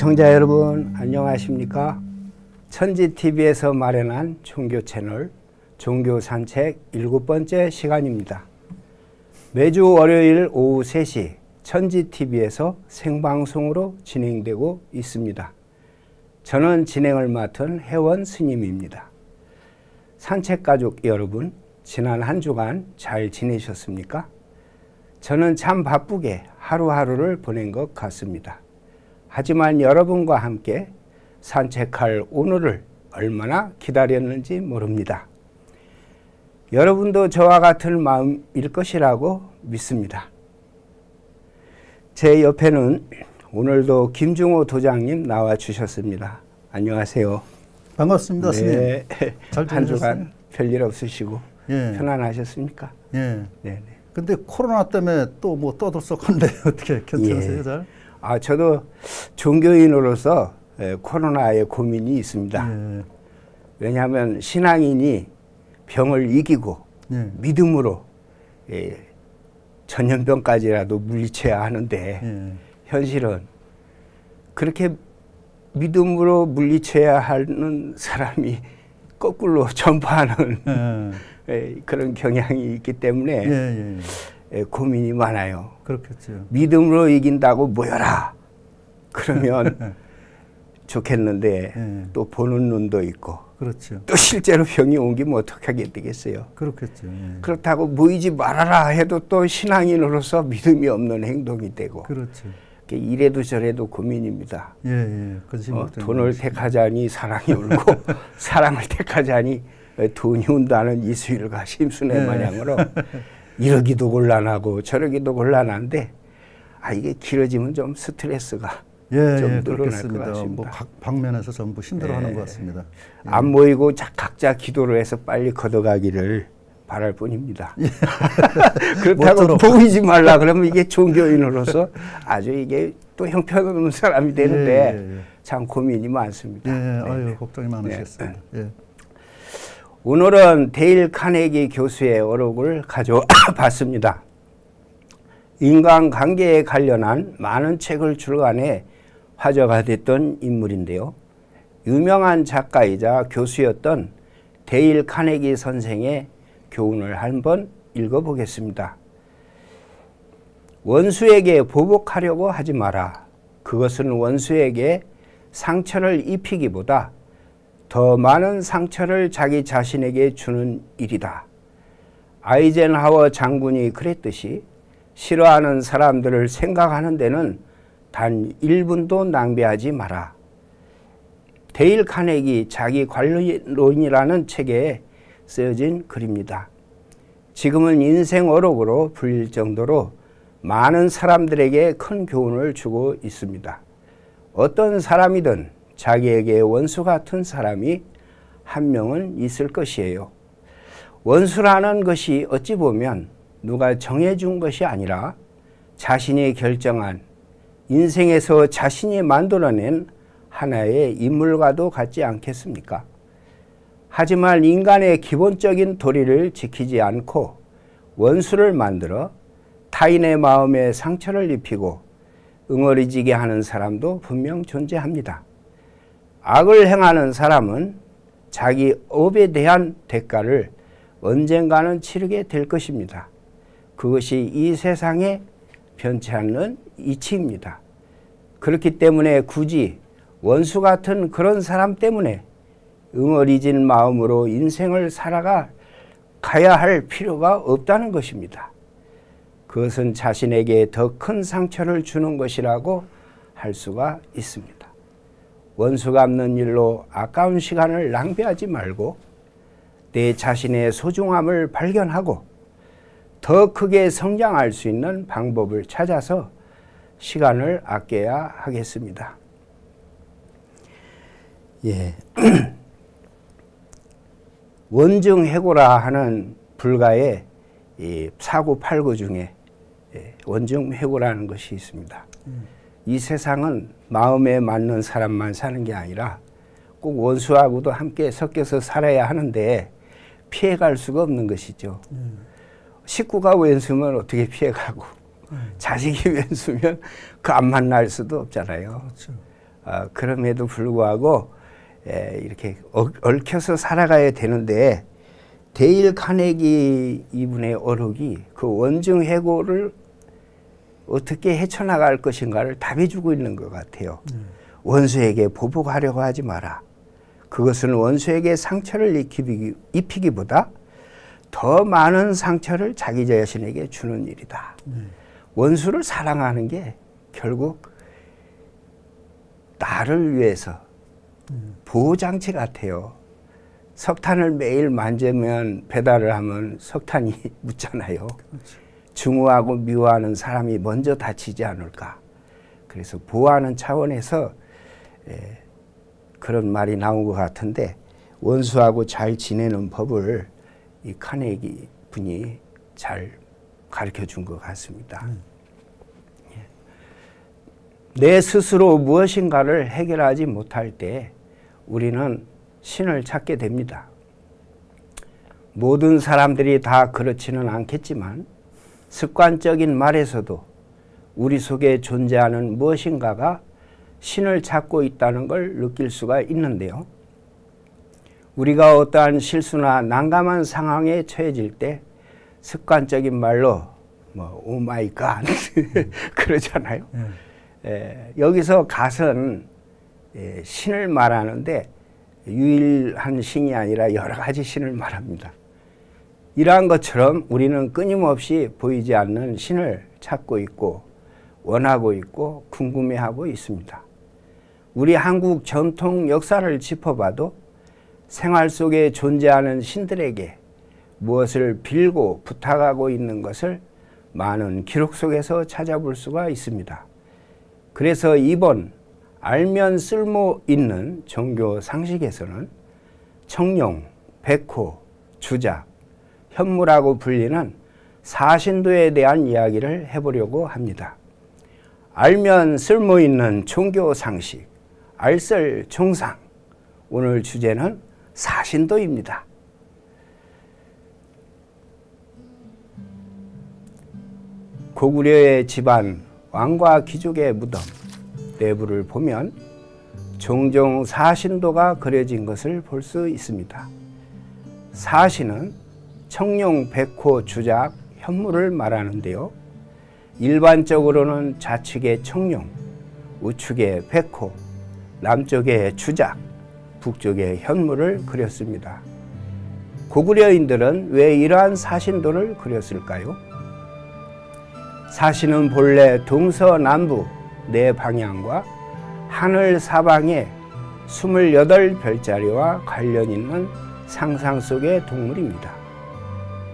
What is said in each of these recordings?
시청자 여러분 안녕하십니까? 천지TV에서 마련한 종교 채널 종교 산책 일곱 번째 시간입니다. 매주 월요일 오후 3시 천지TV에서 생방송으로 진행되고 있습니다. 저는 진행을 맡은 회원 스님입니다. 산책가족 여러분, 지난 한 주간 잘 지내셨습니까? 저는 참 바쁘게 하루하루를 보낸 것 같습니다. 하지만 여러분과 함께 산책할 오늘을 얼마나 기다렸는지 모릅니다. 여러분도 저와 같은 마음일 것이라고 믿습니다. 제 옆에는 오늘도 김중호 도장님 나와 주셨습니다. 안녕하세요. 반갑습니다, 네. 잘 한? 주간 별일 없으시고 예. 편안하셨습니까? 예. 네. 근데 코로나 때문에 또 뭐 떠들썩한데 어떻게 괜찮으세요, 예. 잘? 아 저도 종교인으로서 에, 코로나에 고민이 있습니다. 예. 왜냐하면 신앙인이 병을 이기고 예. 믿음으로 예, 전염병까지라도 물리쳐야 하는데 예. 현실은 그렇게 믿음으로 물리쳐야 하는 사람이 거꾸로 전파하는 예. 예, 그런 경향이 있기 때문에 예. 예. 예, 고민이 많아요. 그렇겠죠. 믿음으로 이긴다고 모여라. 그러면 좋겠는데 예. 또 보는 눈도 있고 그렇죠. 또 실제로 병이 옮기면 어떻게 하게 되겠어요. 그렇겠죠. 예. 그렇다고 모이지 말아라 해도 또 신앙인으로서 믿음이 없는 행동이 되고 그렇죠. 이래도 저래도 고민입니다. 예. 예. 어, 돈을. 택하자니 사랑이 울고 사랑을 택하자니 돈이 운다는 이수일과 심순의 예. 마냥으로 이러기도 곤란하고 저러기도 곤란한데 아 이게 길어지면 좀 스트레스가 예. 좀 예. 늘어날 것 그렇겠습니다. 같습니다. 뭐 각 방면에서 전부 힘들어하는 예. 것 같습니다. 예. 안 모이고 자- 각자 기도를 해서 빨리 걷어가기를 바랄 뿐입니다. 그렇다고 모쪼록. 보이지 말라 그러면 이게 종교인으로서 아주 이게 또 형편없는 사람이 되는데 예, 예, 예. 참 고민이 많습니다. 예. 네, 아유, 네. 걱정이 많으셨습니다. 예. 오늘은 데일 카네기 교수의 어록을 가져봤습니다. 인간관계에 관련한 많은 책을 출간해 화제가 됐던 인물인데요. 유명한 작가이자 교수였던 데일 카네기 선생의 교훈을 한번 읽어보겠습니다. 원수에게 보복하려고 하지 마라. 그것은 원수에게 상처를 입히기보다 더 많은 상처를 자기 자신에게 주는 일이다. 아이젠하워 장군이 그랬듯이 싫어하는 사람들을 생각하는 데는 단 1분도 낭비하지 마라. 데일 카네기 자기 관론이라는 책에 쓰여진 글입니다. 지금은 인생 어록으로 불릴 정도로 많은 사람들에게 큰 교훈을 주고 있습니다. 어떤 사람이든 자기에게 원수 같은 사람이 한 명은 있을 것이에요. 원수라는 것이 어찌 보면 누가 정해준 것이 아니라 자신이 결정한 인생에서 자신이 만들어낸 하나의 인물과도 같지 않겠습니까? 하지만 인간의 기본적인 도리를 지키지 않고 원수를 만들어 타인의 마음에 상처를 입히고 응어리지게 하는 사람도 분명 존재합니다. 악을 행하는 사람은 자기 업에 대한 대가를 언젠가는 치르게 될 것입니다. 그것이 이 세상에 변치 않는 이치입니다. 그렇기 때문에 굳이 원수 같은 그런 사람 때문에 응어리진 마음으로 인생을 살아가 가야 할 필요가 없다는 것입니다. 그것은 자신에게 더 큰 상처를 주는 것이라고 할 수가 있습니다. 원수 갚는 일로 아까운 시간을 낭비하지 말고 내 자신의 소중함을 발견하고 더 크게 성장할 수 있는 방법을 찾아서 시간을 아껴야 하겠습니다. 예. 원증해고라 하는 불가의 이 사고 팔고 중에 예, 원증해고라는 것이 있습니다. 이 세상은 마음에 맞는 사람만 사는 게 아니라 꼭 원수하고도 함께 섞여서 살아야 하는데 피해갈 수가 없는 것이죠. 식구가 왼수면 어떻게 피해가고 자식이 왼수면 그 안 만날 수도 없잖아요. 그렇죠. 어, 그럼에도 불구하고 에, 이렇게 얽혀서 살아가야 되는데 데일 카네기 이분의 어록이 그 원증 해고를 어떻게 헤쳐나갈 것인가를 답해주고 있는 것 같아요. 음. 원수에게 보복하려고 하지 마라. 그것은 원수에게 상처를 입히기, 입히기보다 더 많은 상처를 자기 자신에게 주는 일이다. 음. 원수를 사랑하는 게 결국 나를 위해서 음. 보호장치 같아요. 석탄을 매일 만지면 배달을 하면 석탄이 묻잖아요. 그렇지. 증오하고 미워하는 사람이 먼저 다치지 않을까. 그래서 보호하는 차원에서 에, 그런 말이 나온 것 같은데 원수하고 잘 지내는 법을 이 카네기 분이 잘 가르쳐 준 것 같습니다. 음. 예. 내 스스로 무엇인가를 해결하지 못할 때 우리는 신을 찾게 됩니다. 모든 사람들이 다 그렇지는 않겠지만 습관적인 말에서도 우리 속에 존재하는 무엇인가가 신을 찾고 있다는 걸 느낄 수가 있는데요. 우리가 어떠한 실수나 난감한 상황에 처해질 때 습관적인 말로 뭐 oh my God 그러잖아요. 네. 에, 여기서 God은 에, 신을 말하는데 유일한 신이 아니라 여러 가지 신을 말합니다. 이러한 것처럼 우리는 끊임없이 보이지 않는 신을 찾고 있고 원하고 있고 궁금해하고 있습니다. 우리 한국 전통 역사를 짚어봐도 생활 속에 존재하는 신들에게 무엇을 빌고 부탁하고 있는 것을 많은 기록 속에서 찾아볼 수가 있습니다. 그래서 이번 알면 쓸모 있는 종교 상식에서는 청룡, 백호, 주작, 현무라고 불리는 사신도에 대한 이야기를 해보려고 합니다. 알면 쓸모 있는 종교 상식, 알쓸 총상. 오늘 주제는 사신도입니다. 고구려의 집안 왕과 귀족의 무덤 내부를 보면 종종 사신도가 그려진 것을 볼 수 있습니다. 사신은 청룡, 백호, 주작, 현무를 말하는데요. 일반적으로는 좌측에 청룡, 우측에 백호, 남쪽에 주작, 북쪽에 현무를 그렸습니다. 고구려인들은 왜 이러한 사신도를 그렸을까요? 사신은 본래 동서남북 네 방향과 하늘 사방에 28별자리와 관련 있는 상상 속의 동물입니다.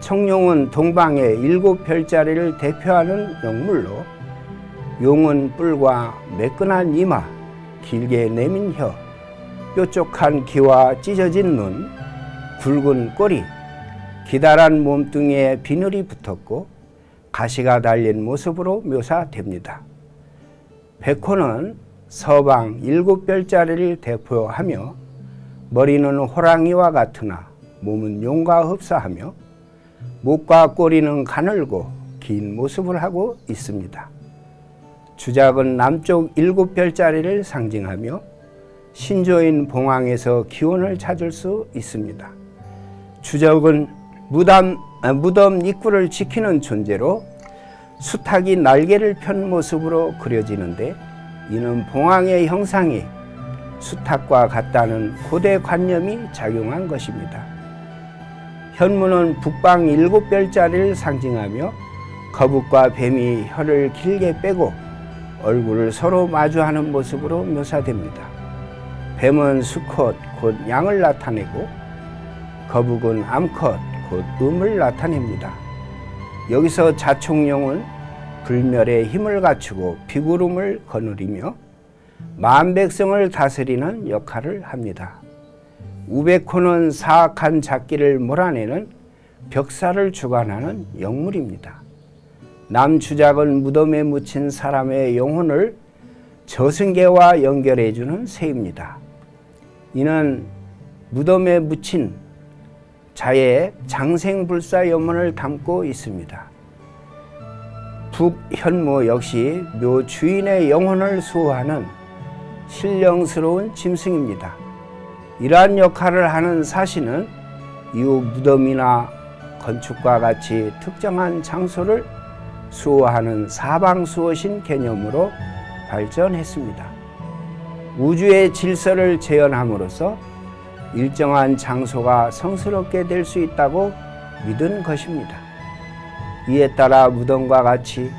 청룡은 동방의 일곱 별자리를 대표하는 영물로 용은 뿔과 매끈한 이마, 길게 내민 혀, 뾰족한 귀와 찢어진 눈, 굵은 꼬리, 기다란 몸뚱이에 비늘이 붙었고 가시가 달린 모습으로 묘사됩니다. 백호는 서방 일곱 별자리를 대표하며 머리는 호랑이와 같으나 몸은 용과 흡사하며 목과 꼬리는 가늘고 긴 모습을 하고 있습니다. 주작은 남쪽 일곱 별자리를 상징하며 신조인 봉황에서 기원을 찾을 수 있습니다. 주적은 무덤, 아, 무덤 입구를 지키는 존재로 수탉이 날개를 편 모습으로 그려지는데 이는 봉황의 형상이 수탉과 같다는 고대 관념이 작용한 것입니다. 현무는 북방 일곱 별자리를 상징하며 거북과 뱀이 혀를 길게 빼고 얼굴을 서로 마주하는 모습으로 묘사됩니다. 뱀은 수컷 곧 양을 나타내고 거북은 암컷 곧 음을 나타냅니다. 여기서 자총령은 불멸의 힘을 갖추고 비구름을 거느리며 만백성을 다스리는 역할을 합니다. 우베코는 사악한 작기를 몰아내는 벽사를 주관하는 영물입니다. 남주작은 무덤에 묻힌 사람의 영혼을 저승계와 연결해주는 새입니다. 이는 무덤에 묻힌 자의 장생불사 염원을 담고 있습니다. 북현무 역시 묘 주인의 영혼을 수호하는 신령스러운 짐승입니다. 이러한 역할을 하는 사신은 이후 무덤이나 건축과 같이 특정한 장소를 수호하는 사방수호신 개념으로 발전했습니다. 우주의 질서를 재현함으로써 일정한 장소가 성스럽게 될 수 있다고 믿은 것입니다. 이에 따라 무덤과 같이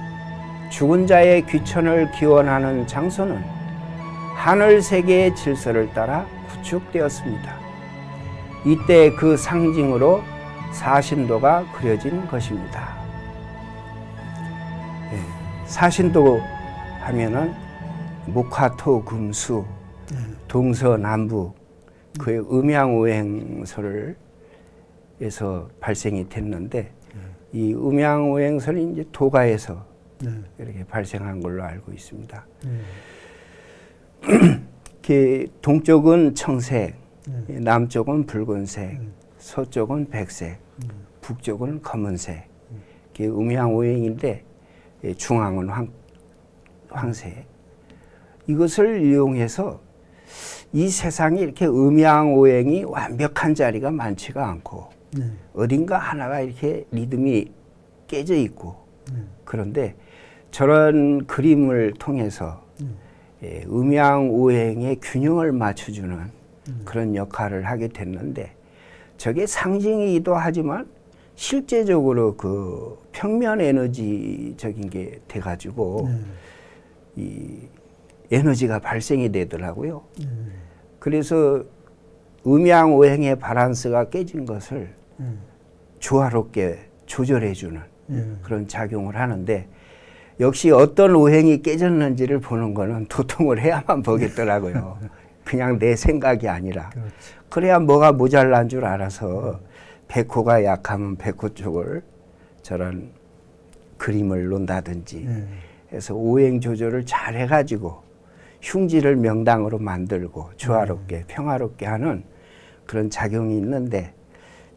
죽은 자의 귀천을 기원하는 장소는 하늘 세계의 질서를 따라 구축되었습니다. 이때 그 상징으로 사신도가 그려진 것입니다. 예, 사신도 하면은 목화토 금수 동서남북 그의 음양오행설을 에서 발생이 됐는데 이 음양오행설이 이제 도가에서 네. 이렇게 발생한 걸로 알고 있습니다. 네. 동쪽은 청색, 네. 남쪽은 붉은색, 네. 서쪽은 백색, 네. 북쪽은 검은색. 음양오행인데 예, 중앙은 황, 황색. 이것을 이용해서 이 세상에 이렇게 음양오행이 완벽한 자리가 많지가 않고 네. 어딘가 하나가 이렇게 리듬이 깨져 있고 네. 그런데 저런 그림을 통해서 네. 예, 음양오행의 균형을 맞춰주는 음. 그런 역할을 하게 됐는데 저게 상징이기도 하지만 실제적으로 그 평면 에너지적인 게 돼가지고 네. 이 에너지가 발생이 되더라고요. 네. 그래서 음양오행의 바란스가 깨진 것을 음. 조화롭게 조절해주는 음. 그런 작용을 하는데 역시 어떤 오행이 깨졌는지를 보는 거는 도통을 해야만 보겠더라고요. 그냥 내 생각이 아니라. 그렇지. 그래야 뭐가 모자란 줄 알아서 백호가 약하면 백호 쪽을 저런 그림을 논다든지 음. 해서 오행 조절을 잘 해가지고 흉지를 명당으로 만들고 조화롭게 음. 평화롭게 하는 그런 작용이 있는데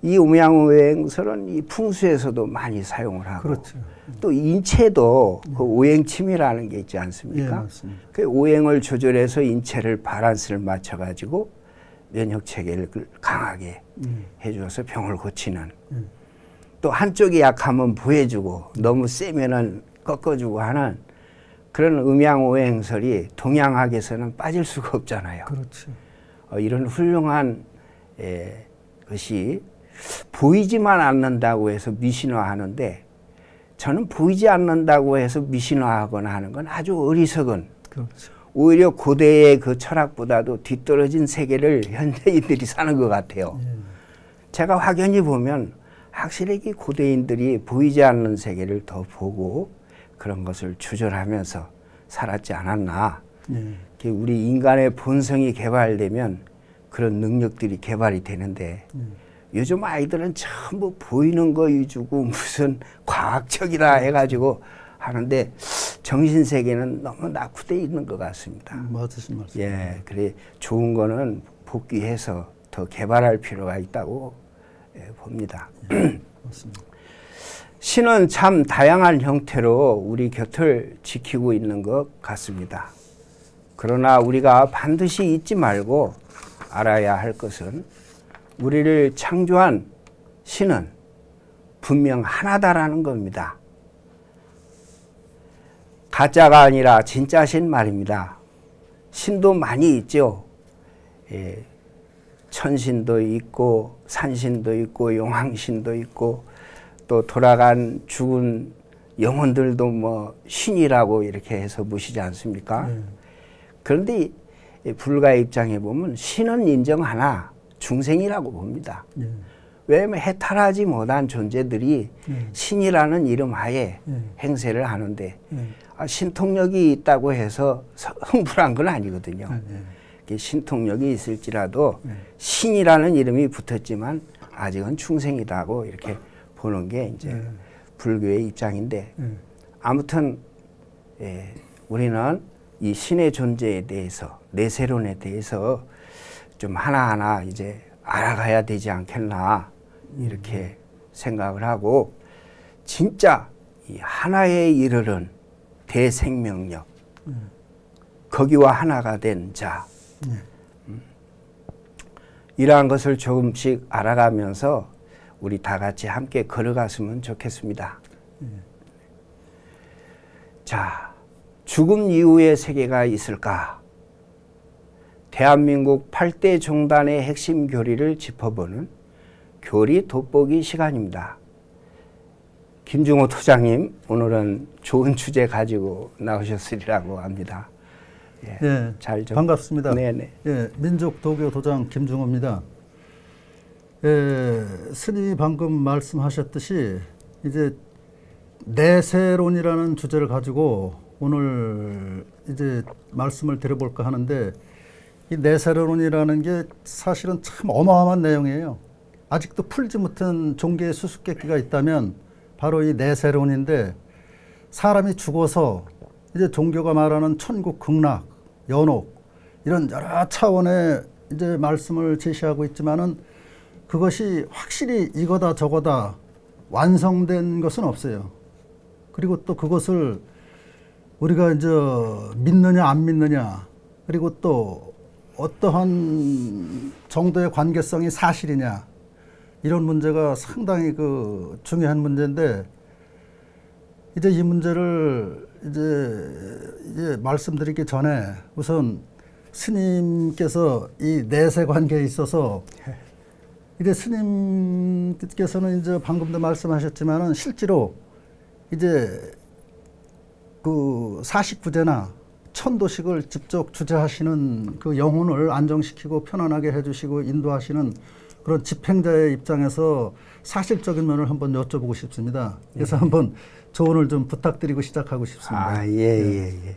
이 음양오행설은 이 풍수에서도 많이 사용을 하고 그렇죠. 또 인체도 네. 그 오행침이라는 게 있지 않습니까? 네, 그 오행을 조절해서 인체를 바란스를 맞춰가지고 면역 체계를 강하게 음. 해줘서 병을 고치는 음. 또 한쪽이 약하면 보해주고 너무 세면은 꺾어주고 하는 그런 음양오행설이 동양학에서는 빠질 수가 없잖아요. 그렇죠. 어, 이런 훌륭한 에, 것이 보이지만 않는다고 해서 미신화하는데 저는 보이지 않는다고 해서 미신화하거나 하는 건 아주 어리석은 그렇죠. 오히려 고대의 그 철학보다도 뒤떨어진 세계를 현대인들이 사는 것 같아요. 예. 제가 확연히 보면 확실히 고대인들이 보이지 않는 세계를 더 보고 그런 것을 조절하면서 살았지 않았나. 예. 우리 인간의 본성이 개발되면 그런 능력들이 개발이 되는데 예. 요즘 아이들은 전부 보이는 거 위주고 무슨 과학적이라 해가지고 하는데 정신 세계는 너무 낙후돼 있는 것 같습니다. 음, 맞으신 말씀. 예, 그래 좋은 거는 복귀해서 더 개발할 필요가 있다고 예, 봅니다. 예, 맞습니다. 신은 참 다양한 형태로 우리 곁을 지키고 있는 것 같습니다. 그러나 우리가 반드시 잊지 말고 알아야 할 것은 우리를 창조한 신은 분명 하나다라는 겁니다. 가짜가 아니라 진짜 신 말입니다. 신도 많이 있죠. 예, 천신도 있고 산신도 있고 용왕신도 있고 또 돌아간 죽은 영혼들도 뭐 신이라고 이렇게 해서 보시지 않습니까? 네. 그런데 불가의 입장에 보면 신은 인정하나 중생이라고 봅니다. 네. 왜냐하면 해탈하지 못한 존재들이 네. 신이라는 이름 하에 네. 행세를 하는데 네. 아, 신통력이 있다고 해서 흥분한 건 아니거든요. 네. 신통력이 있을지라도 네. 신이라는 이름이 붙었지만 아직은 충생이다고 이렇게 보는 게 이제 불교의 입장인데 아무튼 예, 우리는 이 신의 존재에 대해서 내세론에 대해서 좀 하나하나 이제 알아가야 되지 않겠나 이렇게 생각을 하고 진짜 이 하나에 이르는 대생명력 거기와 하나가 된 자. 음. 이러한 것을 조금씩 알아가면서 우리 다 같이 함께 걸어갔으면 좋겠습니다. 자, 죽음 이후의 세계가 있을까? 대한민국 8대 종단의 핵심 교리를 짚어보는 교리 돋보기 시간입니다. 김중호 토장님, 오늘은 좋은 주제 가지고 나오셨으리라고 합니다. 예, 예 잘좀 반갑습니다. 네네. 예, 민족 도교 도장 김중호입니다. 예, 스님이 방금 말씀하셨듯이 이제 내세론이라는 주제를 가지고 오늘 이제 말씀을 드려볼까 하는데 이 내세론이라는 게 사실은 참 어마어마한 내용이에요. 아직도 풀지 못한 종교의 수수께끼가 있다면 바로 이 내세론인데 사람이 죽어서 이제 종교가 말하는 천국 극락, 연옥 이런 여러 차원의 이제 말씀을 제시하고 있지만은 그것이 확실히 이거다 저거다 완성된 것은 없어요. 그리고 또 그것을 우리가 이제 믿느냐 안 믿느냐 그리고 또 어떠한 정도의 관계성이 사실이냐 이런 문제가 상당히 그 중요한 문제인데 이제 이 문제를 이제 이제 말씀드리기 전에 우선 스님께서 이 내세 관계에 있어서 이제 스님께서는 이제 방금도 말씀하셨지만은 실제로 이제 그 사식구제나 천도식을 직접 주재하시는 그 영혼을 안정시키고 편안하게 해주시고 인도하시는 그런 집행자의 입장에서 사실적인 면을 한번 여쭤보고 싶습니다. 그래서 예. 한번 조언을 좀 부탁드리고 시작하고 싶습니다. 아, 예, 예, 예. 예.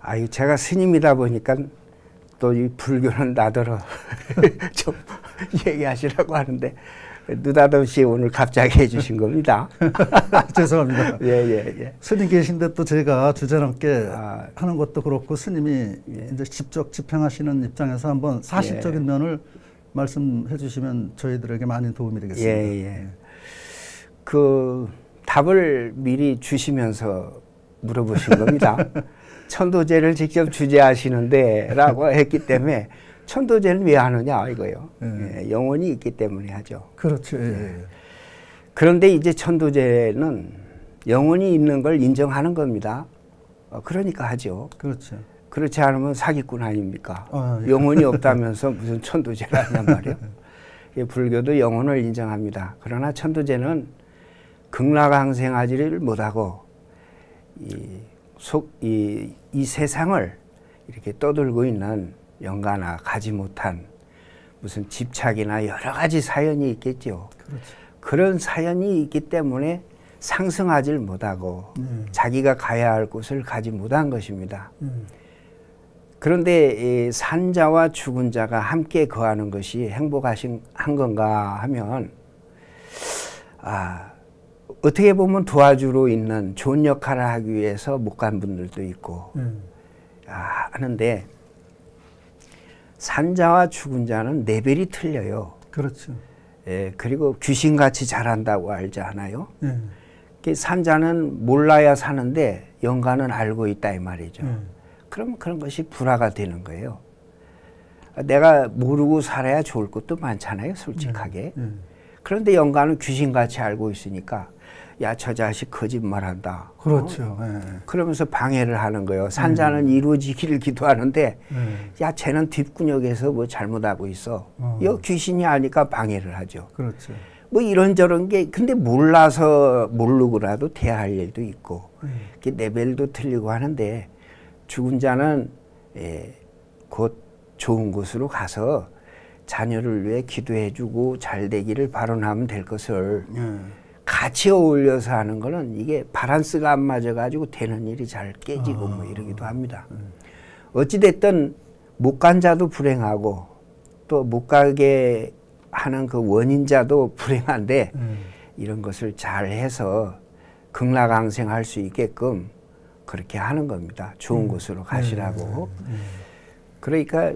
아, 제가 스님이다 보니까 또 이 불교는 나더러 좀 얘기하시라고 하는데 느닷없이 오늘 갑자기 해주신 겁니다. 죄송합니다. 예, 예, 예. 스님 계신데 또 제가 주제넘게 아, 하는 것도 그렇고 스님이 예. 이제 직접 집행하시는 입장에서 한번 사실적인 예. 면을 말씀해 주시면 저희들에게 많이 도움이 되겠습니다. 예, 예. 그 답을 미리 주시면서 물어보신 겁니다. 천도제를 직접 주재하시는데 라고 했기 때문에 천도제는 왜 하느냐 이거요. 예. 예, 영혼이 있기 때문에 하죠. 그렇죠. 예. 예. 그런데 이제 천도제는 영혼이 있는 걸 인정하는 겁니다. 어, 그러니까 하죠. 그렇죠. 그렇지 않으면 사기꾼 아닙니까? 아, 예. 영혼이 없다면서 무슨 천도제를 하냔 말이에요. 불교도 영혼을 인정합니다. 그러나 천도제는 극락항생하지를 못하고 이, 속, 이, 이 세상을 이렇게 떠들고 있는 영가나 가지 못한 무슨 집착이나 여러 가지 사연이 있겠죠. 그렇죠. 그런 사연이 있기 때문에 상승하지 못하고 음. 자기가 가야 할 곳을 가지 못한 것입니다. 음. 그런데 이 산자와 죽은 자가 함께 거하는 것이 행복하신 한 건가 하면 아 어떻게 보면 도와주로 있는 좋은 역할을 하기 위해서 못 간 분들도 있고 음. 아, 하는데 산자와 죽은 자는 레벨이 틀려요. 그렇죠. 예, 그리고 귀신같이 잘한다고 알지 않아요? 예. 산자는 몰라야 사는데 영가는 알고 있다 이 말이죠. 예. 그럼 그런 것이 불화가 되는 거예요. 내가 모르고 살아야 좋을 것도 많잖아요, 솔직하게. 예. 예. 그런데 영가는 귀신같이 알고 있으니까 야, 저 자식 거짓말한다. 그렇죠. 어? 네. 그러면서 방해를 하는 거예요. 산자는 음. 이루어지기를 기도하는데, 네. 야, 쟤는 뒷구녕에서 뭐 잘못하고 있어. 어. 이 귀신이 아니까 방해를 하죠. 그렇죠. 뭐 이런저런 게, 근데 몰라서 모르고라도 대할 일도 있고, 네. 레벨도 틀리고 하는데, 죽은 자는 예, 곧 좋은 곳으로 가서 자녀를 위해 기도해주고 잘 되기를 발언하면 될 것을 네. 같이 어울려서 하는 거는 이게 바란스가 안 맞아가지고 되는 일이 잘 깨지고 아. 뭐 이러기도 합니다. 음. 어찌됐든 못 간 자도 불행하고 또 못 가게 하는 그 원인자도 불행한데 음. 이런 것을 잘 해서 극락항생할 수 있게끔 그렇게 하는 겁니다. 좋은 음. 곳으로 가시라고. 음. 음. 그러니까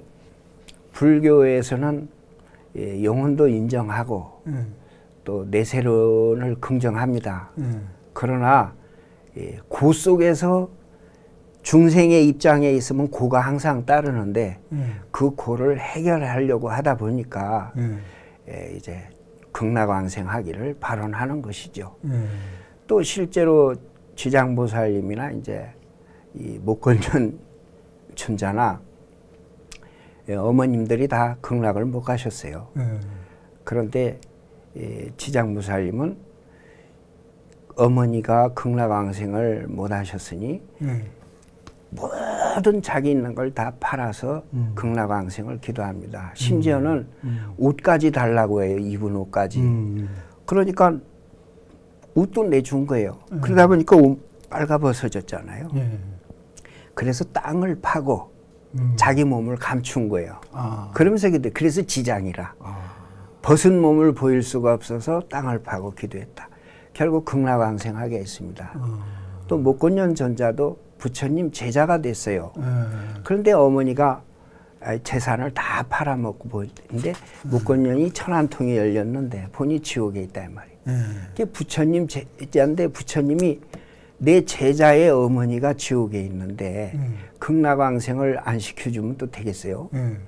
불교에서는 예, 영혼도 인정하고 음. 또 내세론을 긍정합니다. 음. 그러나 예, 그 속에서 중생의 입장에 있으면 고가 항상 따르는데 예. 그 고를 해결하려고 하다 보니까 예. 이제 극락왕생하기를 발언하는 것이죠. 예. 또 실제로 지장보살님이나 이제 이 목건전 춘자나 예, 어머님들이 다 극락을 못 가셨어요. 예. 그런데 예, 지장무살님은 어머니가 극락왕생을 못 하셨으니 예. 모든 자기 있는 걸 다 팔아서 음. 극락왕생을 기도합니다. 심지어는 음. 음. 옷까지 달라고 해요. 입은 옷까지. 음. 그러니까 옷도 내준 거예요. 예. 그러다 보니까 옷 빨가벗어졌잖아요. 예. 그래서 땅을 파고 음. 자기 몸을 감춘 거예요. 아. 그러면서 그래서 지장이라. 아. 벗은 몸을 보일 수가 없어서 땅을 파고 기도했다. 결국 극락왕생하게 했습니다. 아. 또 목곤년 전자도 부처님 제자가 됐어요. 아. 그런데 어머니가 재산을 다 팔아먹고 보는데 목곤년이 천안 통이 열렸는데 본이 지옥에 있다 이 말이에요. 그 부처님 제자인데 부처님이 내 제자의 어머니가 지옥에 있는데 음. 극락왕생을 안 시켜주면 또 되겠어요. 음.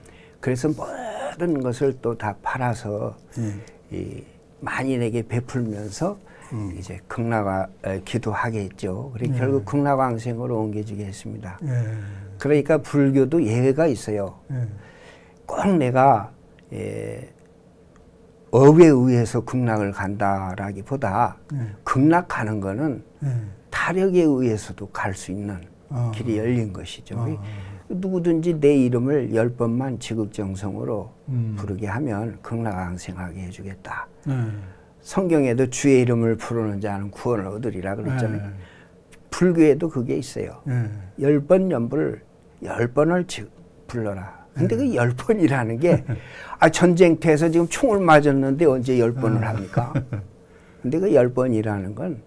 그래서 모든 것을 또 다 팔아서 음. 이 만인에게 베풀면서 음. 이제 극락화 기도하게 했죠. 그리고 네. 결국 극락왕생으로 옮겨지게 했습니다. 네. 그러니까 불교도 예외가 있어요. 네. 꼭 내가 예, 업에 의해서 극락을 간다라기보다 극락 가는 거는 타력에 의해서도 갈 수 있는 어. 길이 열린 것이죠. 어. 누구든지 내 이름을 열 번만 지극정성으로 음. 부르게 하면 극락왕생하게 해주겠다. 음. 성경에도 주의 이름을 부르는 자는 구원을 얻으리라 그랬잖아요. 음. 불교에도 그게 있어요. 열번 연불 열 번을 불러라. 근데 그 열 번이라는 게, 아, 전쟁터에서 지금 총을 맞았는데 언제 열 번을 합니까? 근데 그 열 번이라는 건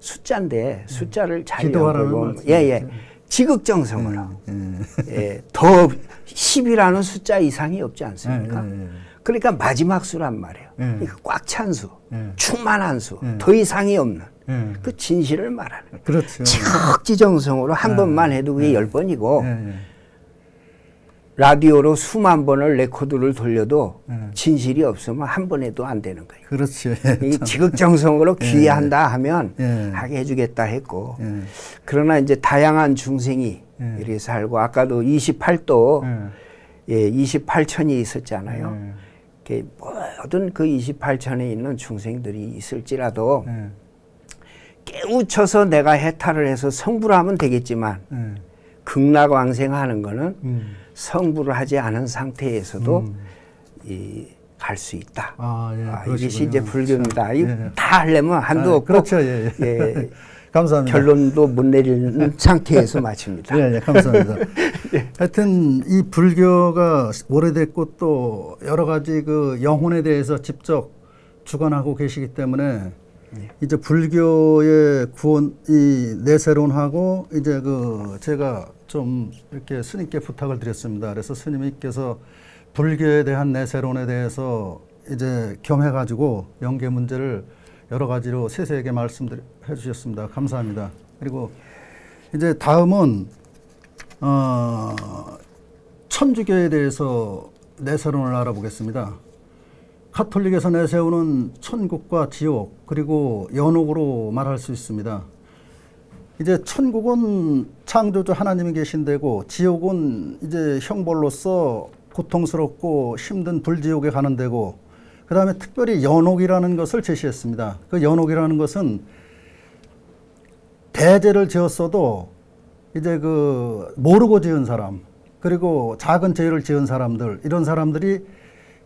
숫자인데 숫자를 잘 연구하고 예예 예. 지극정성으로. 예, 더 10이라는 숫자 이상이 없지 않습니까? 예, 예, 예. 그러니까 마지막 수란 말이에요. 예. 그러니까 꽉찬 수, 충만한 수, 더 이상이 없는 그 진실을 말하는. 그렇죠. 지극지정성으로 한 번만 해도 그게 열 번이고 라디오로 수만 번을 레코드를 돌려도 네. 진실이 없으면 한 번에도 안 되는 거예요. 그렇죠. 이 지극정성으로 예. 귀한다 하면 예. 하게 해주겠다 했고 예. 그러나 이제 다양한 중생이 예. 이렇게 살고 아까도 28도 예, 28천이 있었잖아요. 예. 모든 그 28천에 있는 중생들이 있을지라도 깨우쳐서 내가 해탈을 해서 성불 하면 되겠지만 극락왕생하는 거는 음. 성불을 하지 않은 상태에서도 음. 이갈 수 있다. 아, 예, 아, 이것이 이제 불교입니다. 예, 예. 다 하려면 한도 아, 없고 그렇죠. 예, 예. 예. 감사합니다. 결론도 못 내리는 상태에서 마칩니다. 예, 예, 감사합니다. 예. 하여튼 이 불교가 오래됐고 또 여러 가지 그 영혼에 대해서 직접 주관하고 계시기 때문에 예. 이제 불교의 구원 이 내세론하고 이제 그 제가 좀 이렇게 스님께 부탁을 드렸습니다. 그래서 스님께서 불교에 대한 내세론에 대해서 이제 겸해가지고 연계 문제를 여러 가지로 세세하게 말씀해 주셨습니다. 감사합니다. 그리고 이제 다음은 어, 천주교에 대해서 내세론을 알아보겠습니다. 카톨릭에서 내세우는 천국과 지옥 그리고 연옥으로 말할 수 있습니다. 이제 천국은 창조주 하나님이 계신 데고 지옥은 이제 형벌로서 고통스럽고 힘든 불지옥에 가는 데고 그 다음에 특별히 연옥이라는 것을 제시했습니다. 그 연옥이라는 것은 대죄를 지었어도 이제 그 모르고 지은 사람 그리고 작은 죄를 지은 사람들 이런 사람들이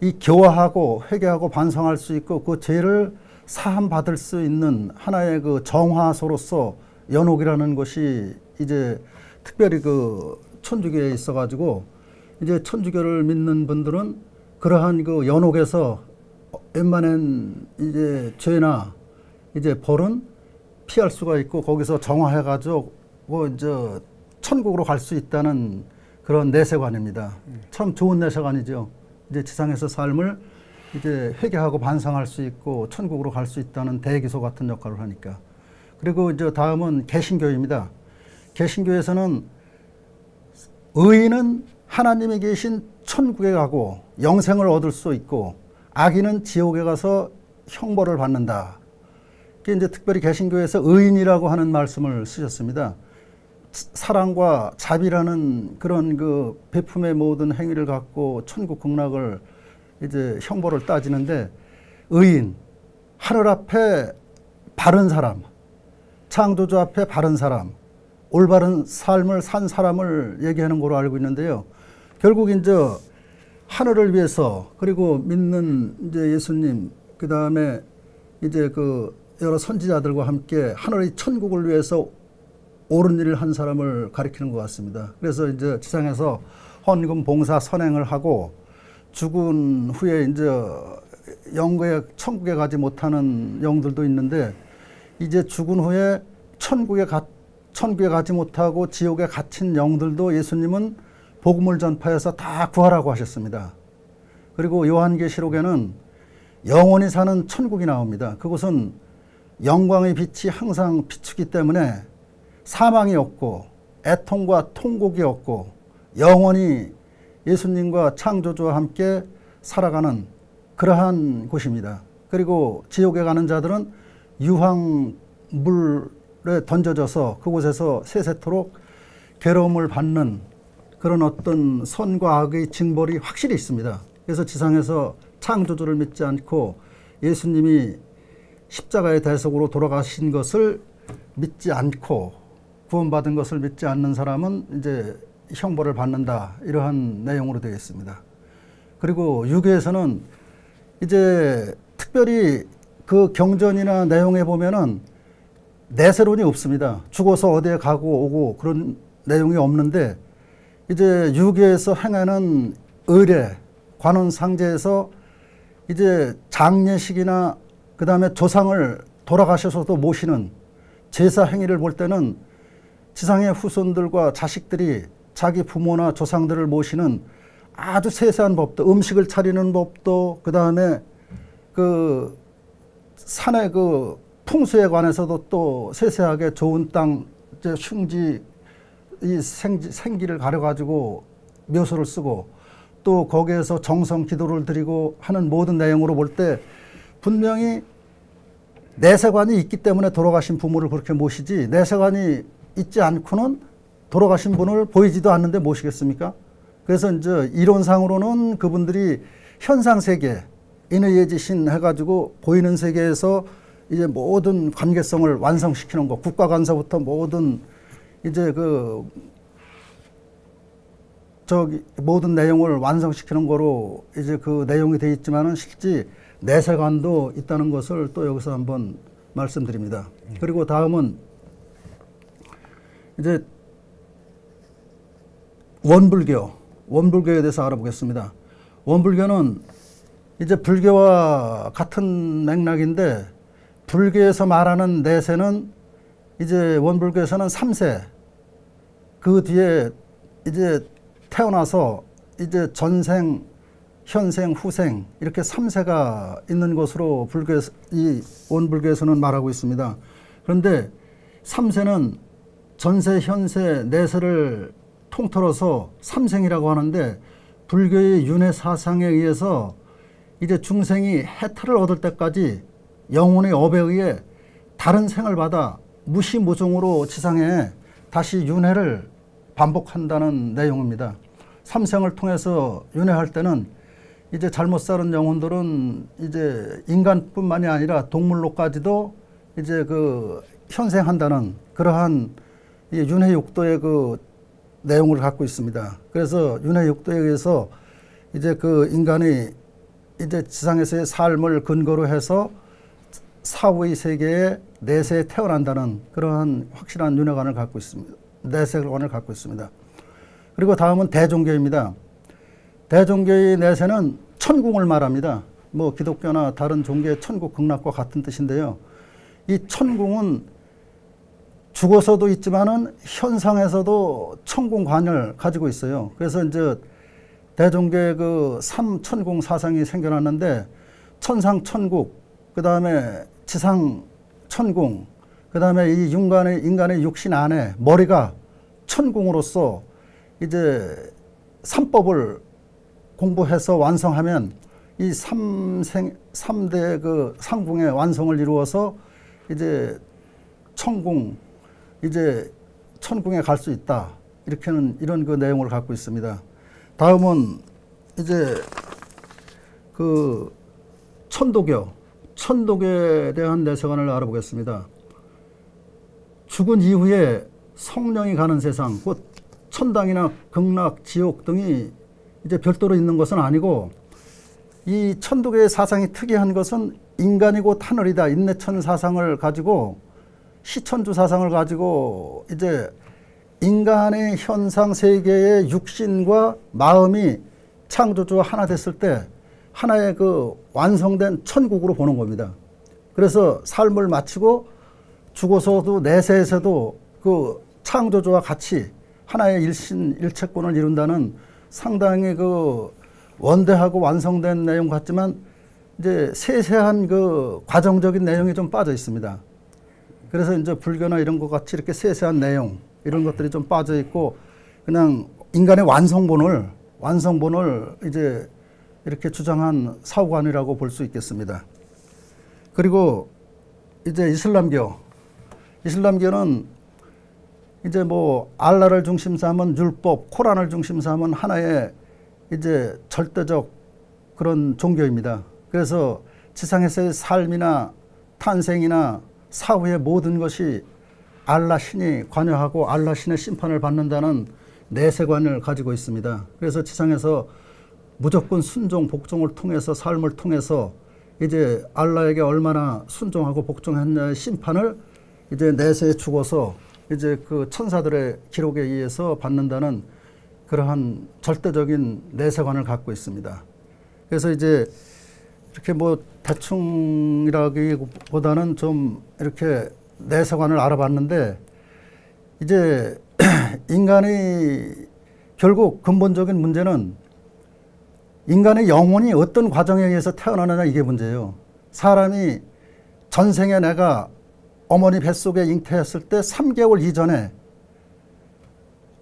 이 교화하고 회개하고 반성할 수 있고 그 죄를 사함 받을 수 있는 하나의 그 정화소로서 연옥이라는 것이 이제 특별히 그 천주교에 있어가지고 이제 천주교를 믿는 분들은 그러한 그 연옥에서 웬만한 이제 죄나 이제 벌은 피할 수가 있고 거기서 정화해가지고 뭐 이제 천국으로 갈 수 있다는 그런 내세관입니다. 참 좋은 내세관이죠. 이제 지상에서 삶을 이제 회개하고 반성할 수 있고 천국으로 갈 수 있다는 대기소 같은 역할을 하니까. 그리고 이제 다음은 개신교입니다. 개신교에서는 의인은 하나님이 계신 천국에 가고 영생을 얻을 수 있고 악인은 지옥에 가서 형벌을 받는다. 그게 이제 특별히 개신교에서 의인이라고 하는 말씀을 쓰셨습니다. 사랑과 자비라는 그런 그 베품의 모든 행위를 갖고 천국 극락을 이제 형벌을 따지는데 의인 하늘 앞에 바른 사람 창조주 앞에 바른 사람 올바른 삶을 산 사람을 얘기하는 거로 알고 있는데요. 결국 이제 하늘을 위해서 그리고 믿는 이제 예수님 그 다음에 이제 그 여러 선지자들과 함께 하늘의 천국을 위해서 옳은 일을 한 사람을 가리키는 것 같습니다. 그래서 이제 지상에서 헌금 봉사 선행을 하고 죽은 후에 이제 영국에 천국에 가지 못하는 영들도 있는데 이제 죽은 후에 천국에 가 천국에 가지 못하고 지옥에 갇힌 영들도 예수님은 복음을 전파해서 다 구하라고 하셨습니다. 그리고 요한계시록에는 영원히 사는 천국이 나옵니다. 그곳은 영광의 빛이 항상 비추기 때문에 사망이 없고 애통과 통곡이 없고 영원히 예수님과 창조주와 함께 살아가는 그러한 곳입니다. 그리고 지옥에 가는 자들은 유황물에 던져져서 그곳에서 세세토록 괴로움을 받는 그런 어떤 선과 악의 징벌이 확실히 있습니다. 그래서 지상에서 창조주를 믿지 않고 예수님이 십자가의 대속으로 돌아가신 것을 믿지 않고 구원받은 것을 믿지 않는 사람은 이제 형벌을 받는다 이러한 내용으로 되어 있습니다. 그리고 유교에서는 이제 특별히 그 경전이나 내용에 보면은 내세론이 없습니다. 죽어서 어디에 가고 오고 그런 내용이 없는데 이제 유교에서 행하는 의례, 관원 상제에서 이제 장례식이나 그 다음에 조상을 돌아가셔서도 모시는 제사 행위를 볼 때는 지상의 후손들과 자식들이 자기 부모나 조상들을 모시는 아주 세세한 법도 음식을 차리는 법도 그 다음에 그 산의 그 풍수에 관해서도 또 세세하게 좋은 땅 이제 흉지 이 생지, 생기를 가려가지고 묘소를 쓰고 또 거기에서 정성 기도를 드리고 하는 모든 내용으로 볼 때 분명히 내세관이 있기 때문에 돌아가신 부모를 그렇게 모시지 내세관이 있지 않고는 돌아가신 분을 보이지도 않는데 모시겠습니까? 그래서 이제 이론상으로는 그분들이 현상 세계 인의 예지 신 해가지고 보이는 세계에서 이제 모든 관계성을 완성시키는 거 국가 간사부터 모든 이제 그 저기 모든 내용을 완성시키는 거로 이제 그 내용이 돼 있지만은 실제 내세관도 있다는 것을 또 여기서 한번 말씀드립니다. 그리고 다음은 이제 원불교, 원불교에 대해서 알아보겠습니다. 원불교는 이제 불교와 같은 맥락인데 불교에서 말하는 내세는 이제 원불교에서는 3세 그 뒤에 이제 태어나서 이제 전생, 현생, 후생 이렇게 3세가 있는 것으로 불교 이 원불교에서는 말하고 있습니다. 그런데 3세는 전세, 현세, 내세를 통틀어서 삼생이라고 하는데 불교의 윤회 사상에 의해서 이제 중생이 해탈을 얻을 때까지 영혼의 업에 의해 다른 생을 받아 무시무종으로 지상에 다시 윤회를 반복한다는 내용입니다. 삼생을 통해서 윤회할 때는 이제 잘못 사는 영혼들은 이제 인간뿐만이 아니라 동물로까지도 이제 그 현생한다는 그러한 윤회 육도의 그 내용을 갖고 있습니다. 그래서 윤회 육도에 의해서 이제 그 인간이 이제 지상에서의 삶을 근거로 해서 사후의 세계에 내세에 태어난다는 그러한 확실한 윤회관을 갖고 있습니다. 내세관을 갖고 있습니다. 그리고 다음은 대종교입니다. 대종교의 내세는 천궁을 말합니다. 뭐 기독교나 다른 종교의 천국 극락과 같은 뜻인데요. 이 천궁은 죽어서도 있지만은 현상에서도 천궁관을 가지고 있어요. 그래서 이제 대종교의 그 삼천궁 사상이 생겨났는데 천상 천국, 그 다음에 지상 천궁, 그 다음에 이 인간의, 인간의 육신 안에 머리가 천궁으로서 이제 삼법을 공부해서 완성하면 이 삼생 삼대 그 상궁의 완성을 이루어서 이제 천궁 이제 천궁에 갈 수 있다 이렇게는 이런 그 내용을 갖고 있습니다. 다음은 이제 그 천도교 천도교에 대한 내세관을 알아보겠습니다. 죽은 이후에 성령이 가는 세상, 곧 천당이나 극락, 지옥 등이 이제 별도로 있는 것은 아니고 이 천도교의 사상이 특이한 것은 인간이고 하늘이다 인내천 사상을 가지고 시천주 사상을 가지고 이제 인간의 현상 세계의 육신과 마음이 창조주와 하나 됐을 때 하나의 그 완성된 천국으로 보는 겁니다. 그래서 삶을 마치고 죽어서도 내세에서도 그 창조주와 같이 하나의 일신 일체권을 이룬다는 상당히 그 원대하고 완성된 내용 같지만 이제 세세한 그 과정적인 내용이 좀 빠져 있습니다. 그래서 이제 불교나 이런 것 같이 이렇게 세세한 내용 이런 것들이 좀 빠져 있고 그냥 인간의 완성본을 완성본을 이제 이렇게 주장한 사후관이라고 볼 수 있겠습니다. 그리고 이제 이슬람교 이슬람교는 이제 뭐 알라를 중심 삼은 율법, 코란을 중심 삼은 하나의 이제 절대적 그런 종교입니다. 그래서 지상에서의 삶이나 탄생이나 사후의 모든 것이 알라 신이 관여하고 알라 신의 심판을 받는다는 내세관을 가지고 있습니다. 그래서 지상에서 무조건 순종, 복종을 통해서 삶을 통해서 이제 알라에게 얼마나 순종하고 복종했냐의 심판을 이제 내세에 죽어서 이제 그 천사들의 기록에 의해서 받는다는 그러한 절대적인 내세관을 갖고 있습니다. 그래서 이제 이렇게 뭐 대충이라기보다는 좀 이렇게 내세관을 알아봤는데 이제 인간의 결국 근본적인 문제는 인간의 영혼이 어떤 과정에 의해서 태어나느냐 이게 문제예요. 사람이 전생에 내가 어머니 뱃속에 잉태했을 때 3개월 이전에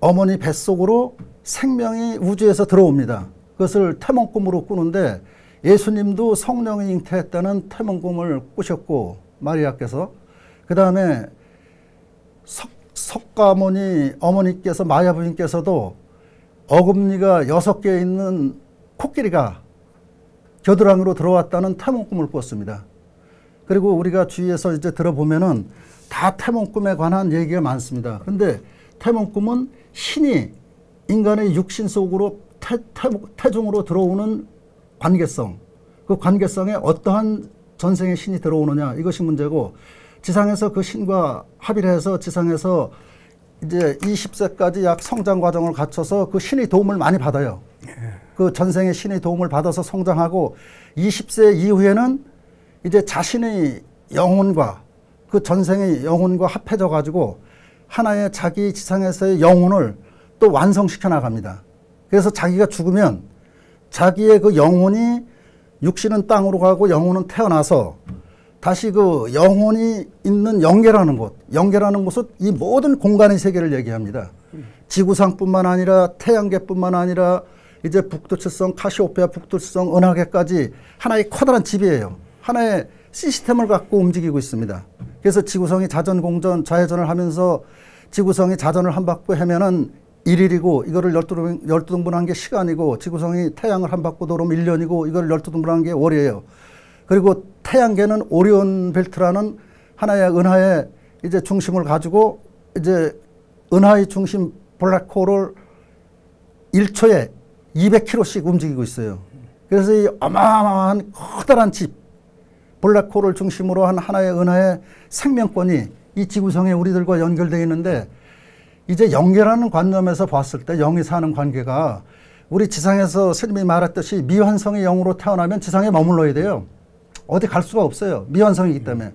어머니 뱃속으로 생명이 우주에서 들어옵니다. 그것을 태몽 꿈으로 꾸는데 예수님도 성령이 잉태했다는 태몽 꿈을 꾸셨고 마리아께서 그 다음에 석가모니 어머니께서 마야 부인께서도 어금니가 여섯 개 있는 코끼리가 겨드랑이로 들어왔다는 태몽 꿈을 꿨습니다. 그리고 우리가 주위에서 이제 들어보면은 다 태몽 꿈에 관한 얘기가 많습니다. 그런데 태몽 꿈은 신이 인간의 육신 속으로 태, 태, 태중으로 들어오는 관계성, 그 관계성에 어떠한 전생의 신이 들어오느냐 이것이 문제고 지상에서 그 신과 합의를 해서 지상에서 이제 20세까지 약 성장 과정을 거쳐서 그 신의 도움을 많이 받아요. 그 전생의 신의 도움을 받아서 성장하고 20세 이후에는 이제 자신의 영혼과 그 전생의 영혼과 합해져 가지고 하나의 자기 지상에서의 영혼을 또 완성시켜 나갑니다. 그래서 자기가 죽으면 자기의 그 영혼이 육신은 땅으로 가고 영혼은 태어나서 다시 그 영혼이 있는 영계라는 곳, 영계라는 곳은 이 모든 공간의 세계를 얘기합니다. 지구상뿐만 아니라 태양계뿐만 아니라 이제 북두칠성, 카시오페아 북두칠성, 은하계까지 하나의 커다란 집이에요. 하나의 시스템을 갖고 움직이고 있습니다. 그래서 지구성이 자전 공전 좌회전을 하면서 지구성이 자전을 한 바퀴 하면은 1일이고 이거를 12등, 12등분한 게 시간이고 지구성이 태양을 한 바퀴 도면 1년이고 이걸 12등분한 게 월이에요. 그리고 태양계는 오리온 벨트라는 하나의 은하의 이제 중심을 가지고 이제 은하의 중심 블랙홀을 1초에 200km씩 움직이고 있어요. 그래서 이 어마어마한 커다란 집, 블랙홀을 중심으로 한 하나의 은하의 생명권이 이 지구성에 우리들과 연결되어 있는데 이제 연결하는 관념에서 봤을 때 영이 사는 관계가 우리 지상에서 스님이 말했듯이 미완성의 영으로 태어나면 지상에 머물러야 돼요. 어디 갈 수가 없어요. 미완성이기 때문에.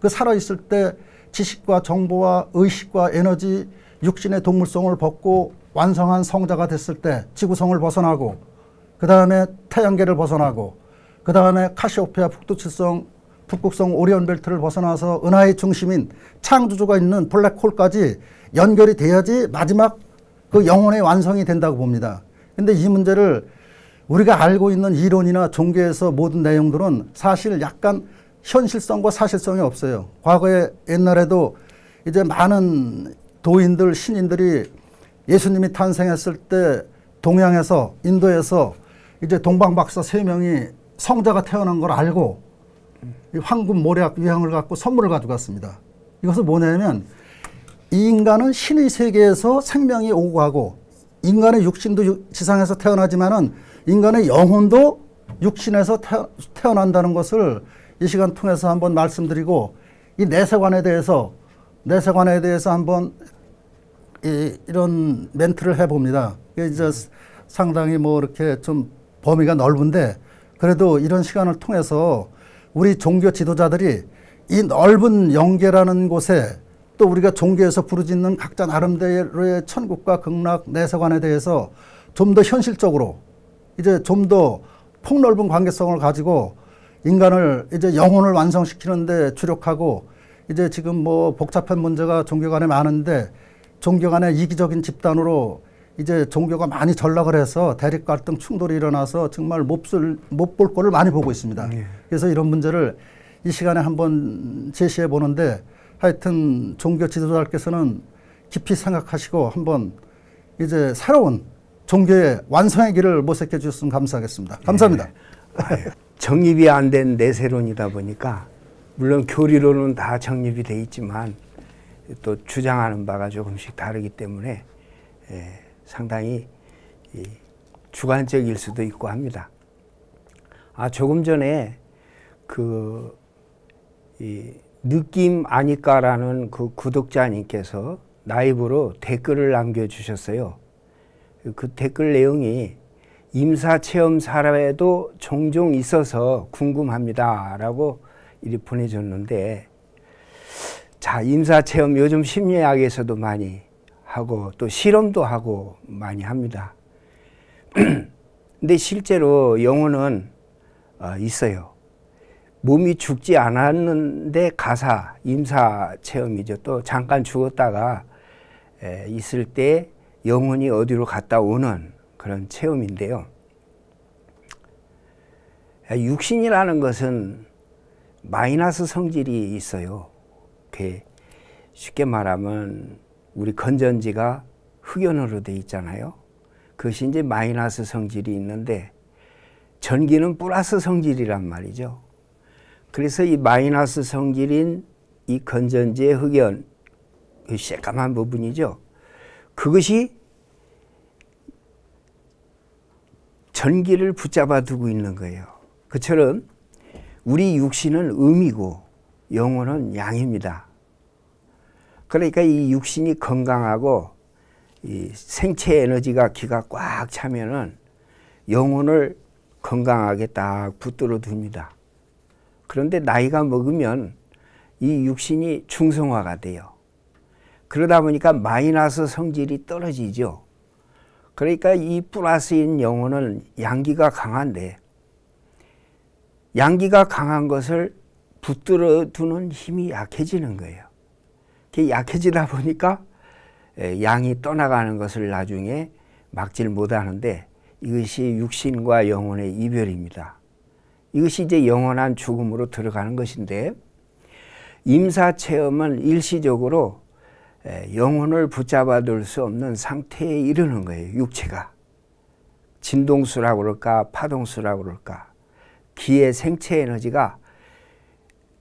그 살아있을 때 지식과 정보와 의식과 에너지, 육신의 동물성을 벗고 완성한 성자가 됐을 때 지구성을 벗어나고 그 다음에 태양계를 벗어나고 그 다음에 카시오페아 북두칠성 북극성 오리온 벨트를 벗어나서 은하의 중심인 창조주가 있는 블랙홀까지 연결이 돼야지 마지막 그 영혼의 완성이 된다고 봅니다. 근데 이 문제를 우리가 알고 있는 이론이나 종교에서 모든 내용들은 사실 약간 현실성과 사실성이 없어요. 과거에 옛날에도 이제 많은 도인들, 신인들이 예수님이 탄생했을 때 동양에서, 인도에서 이제 동방박사 세 명이 성자가 태어난 걸 알고 황금 모략 유향을 갖고 선물을 가져갔습니다. 이것은 뭐냐면 이 인간은 신의 세계에서 생명이 오고 가고 인간의 육신도 지상에서 태어나지만은 인간의 영혼도 육신에서 태어, 난다는 것을 이 시간 통해서 한번 말씀드리고 이 내세관에 대해서 내세관에 대해서 한번 이, 이런 멘트를 해봅니다. 이제 상당히 뭐 이렇게 좀 범위가 넓은데 그래도 이런 시간을 통해서 우리 종교 지도자들이 이 넓은 영계라는 곳에 또 우리가 종교에서 부르짖는 각자 나름대로의 천국과 극락 내세관에 대해서 좀 더 현실적으로 이제 좀 더 폭넓은 관계성을 가지고 인간을 이제 영혼을 완성시키는데 주력하고 이제 지금 뭐 복잡한 문제가 종교 간에 많은데 종교 간의 이기적인 집단으로 이제 종교가 많이 전락을 해서 대립 갈등 충돌이 일어나서 정말 몹쓸 못 볼 거를 많이 보고 있습니다. 네. 그래서 이런 문제를 이 시간에 한번 제시해 보는데 하여튼 종교 지도자께서는 깊이 생각하시고 한번 이제 새로운 종교의 완성의 길을 모색해 주셨으면 감사하겠습니다. 감사합니다. 네. 정립이 안 된 내세론이다 보니까 물론 교리로는 다 정립이 돼 있지만 또 주장하는 바가 조금씩 다르기 때문에 예, 상당히 주관적일 수도 있고 합니다. 아 조금 전에 그 느낌 아니까라는 그 구독자님께서 나이브로 댓글을 남겨주셨어요. 그 댓글 내용이 임사 체험 사례도 종종 있어서 궁금합니다 라고 이리 보내줬는데 자 임사 체험 요즘 심리학에서도 많이 하고 또 실험도 하고 많이 합니다. 근데 실제로 영혼은 어, 있어요. 몸이 죽지 않았는데 가사 임사 체험이죠. 또 잠깐 죽었다가 있을 때 영혼이 어디로 갔다 오는 그런 체험인데요. 육신이라는 것은 마이너스 성질이 있어요. 쉽게 말하면 우리 건전지가 흑연으로 돼 있잖아요. 그것이 이제 마이너스 성질이 있는데 전기는 플러스 성질이란 말이죠. 그래서 이 마이너스 성질인 이 건전지의 흑연, 그 새까만 부분이죠. 그것이 전기를 붙잡아 두고 있는 거예요. 그처럼 우리 육신은 음이고 영혼은 양입니다. 그러니까 이 육신이 건강하고 이 생체 에너지가 기가 꽉 차면은 영혼을 건강하게 딱 붙들어 둡니다. 그런데 나이가 먹으면 이 육신이 중성화가 돼요. 그러다 보니까 마이너스 성질이 떨어지죠. 그러니까 이 플러스인 영혼은 양기가 강한데 양기가 강한 것을 붙들어 두는 힘이 약해지는 거예요. 약해지다 보니까 양이 떠나가는 것을 나중에 막질 못하는데 이것이 육신과 영혼의 이별입니다. 이것이 이제 영원한 죽음으로 들어가는 것인데 임사 체험은 일시적으로 영혼을 붙잡아 둘 수 없는 상태에 이르는 거예요. 육체가. 진동수라고 그럴까 파동수라고 그럴까 기의 생체 에너지가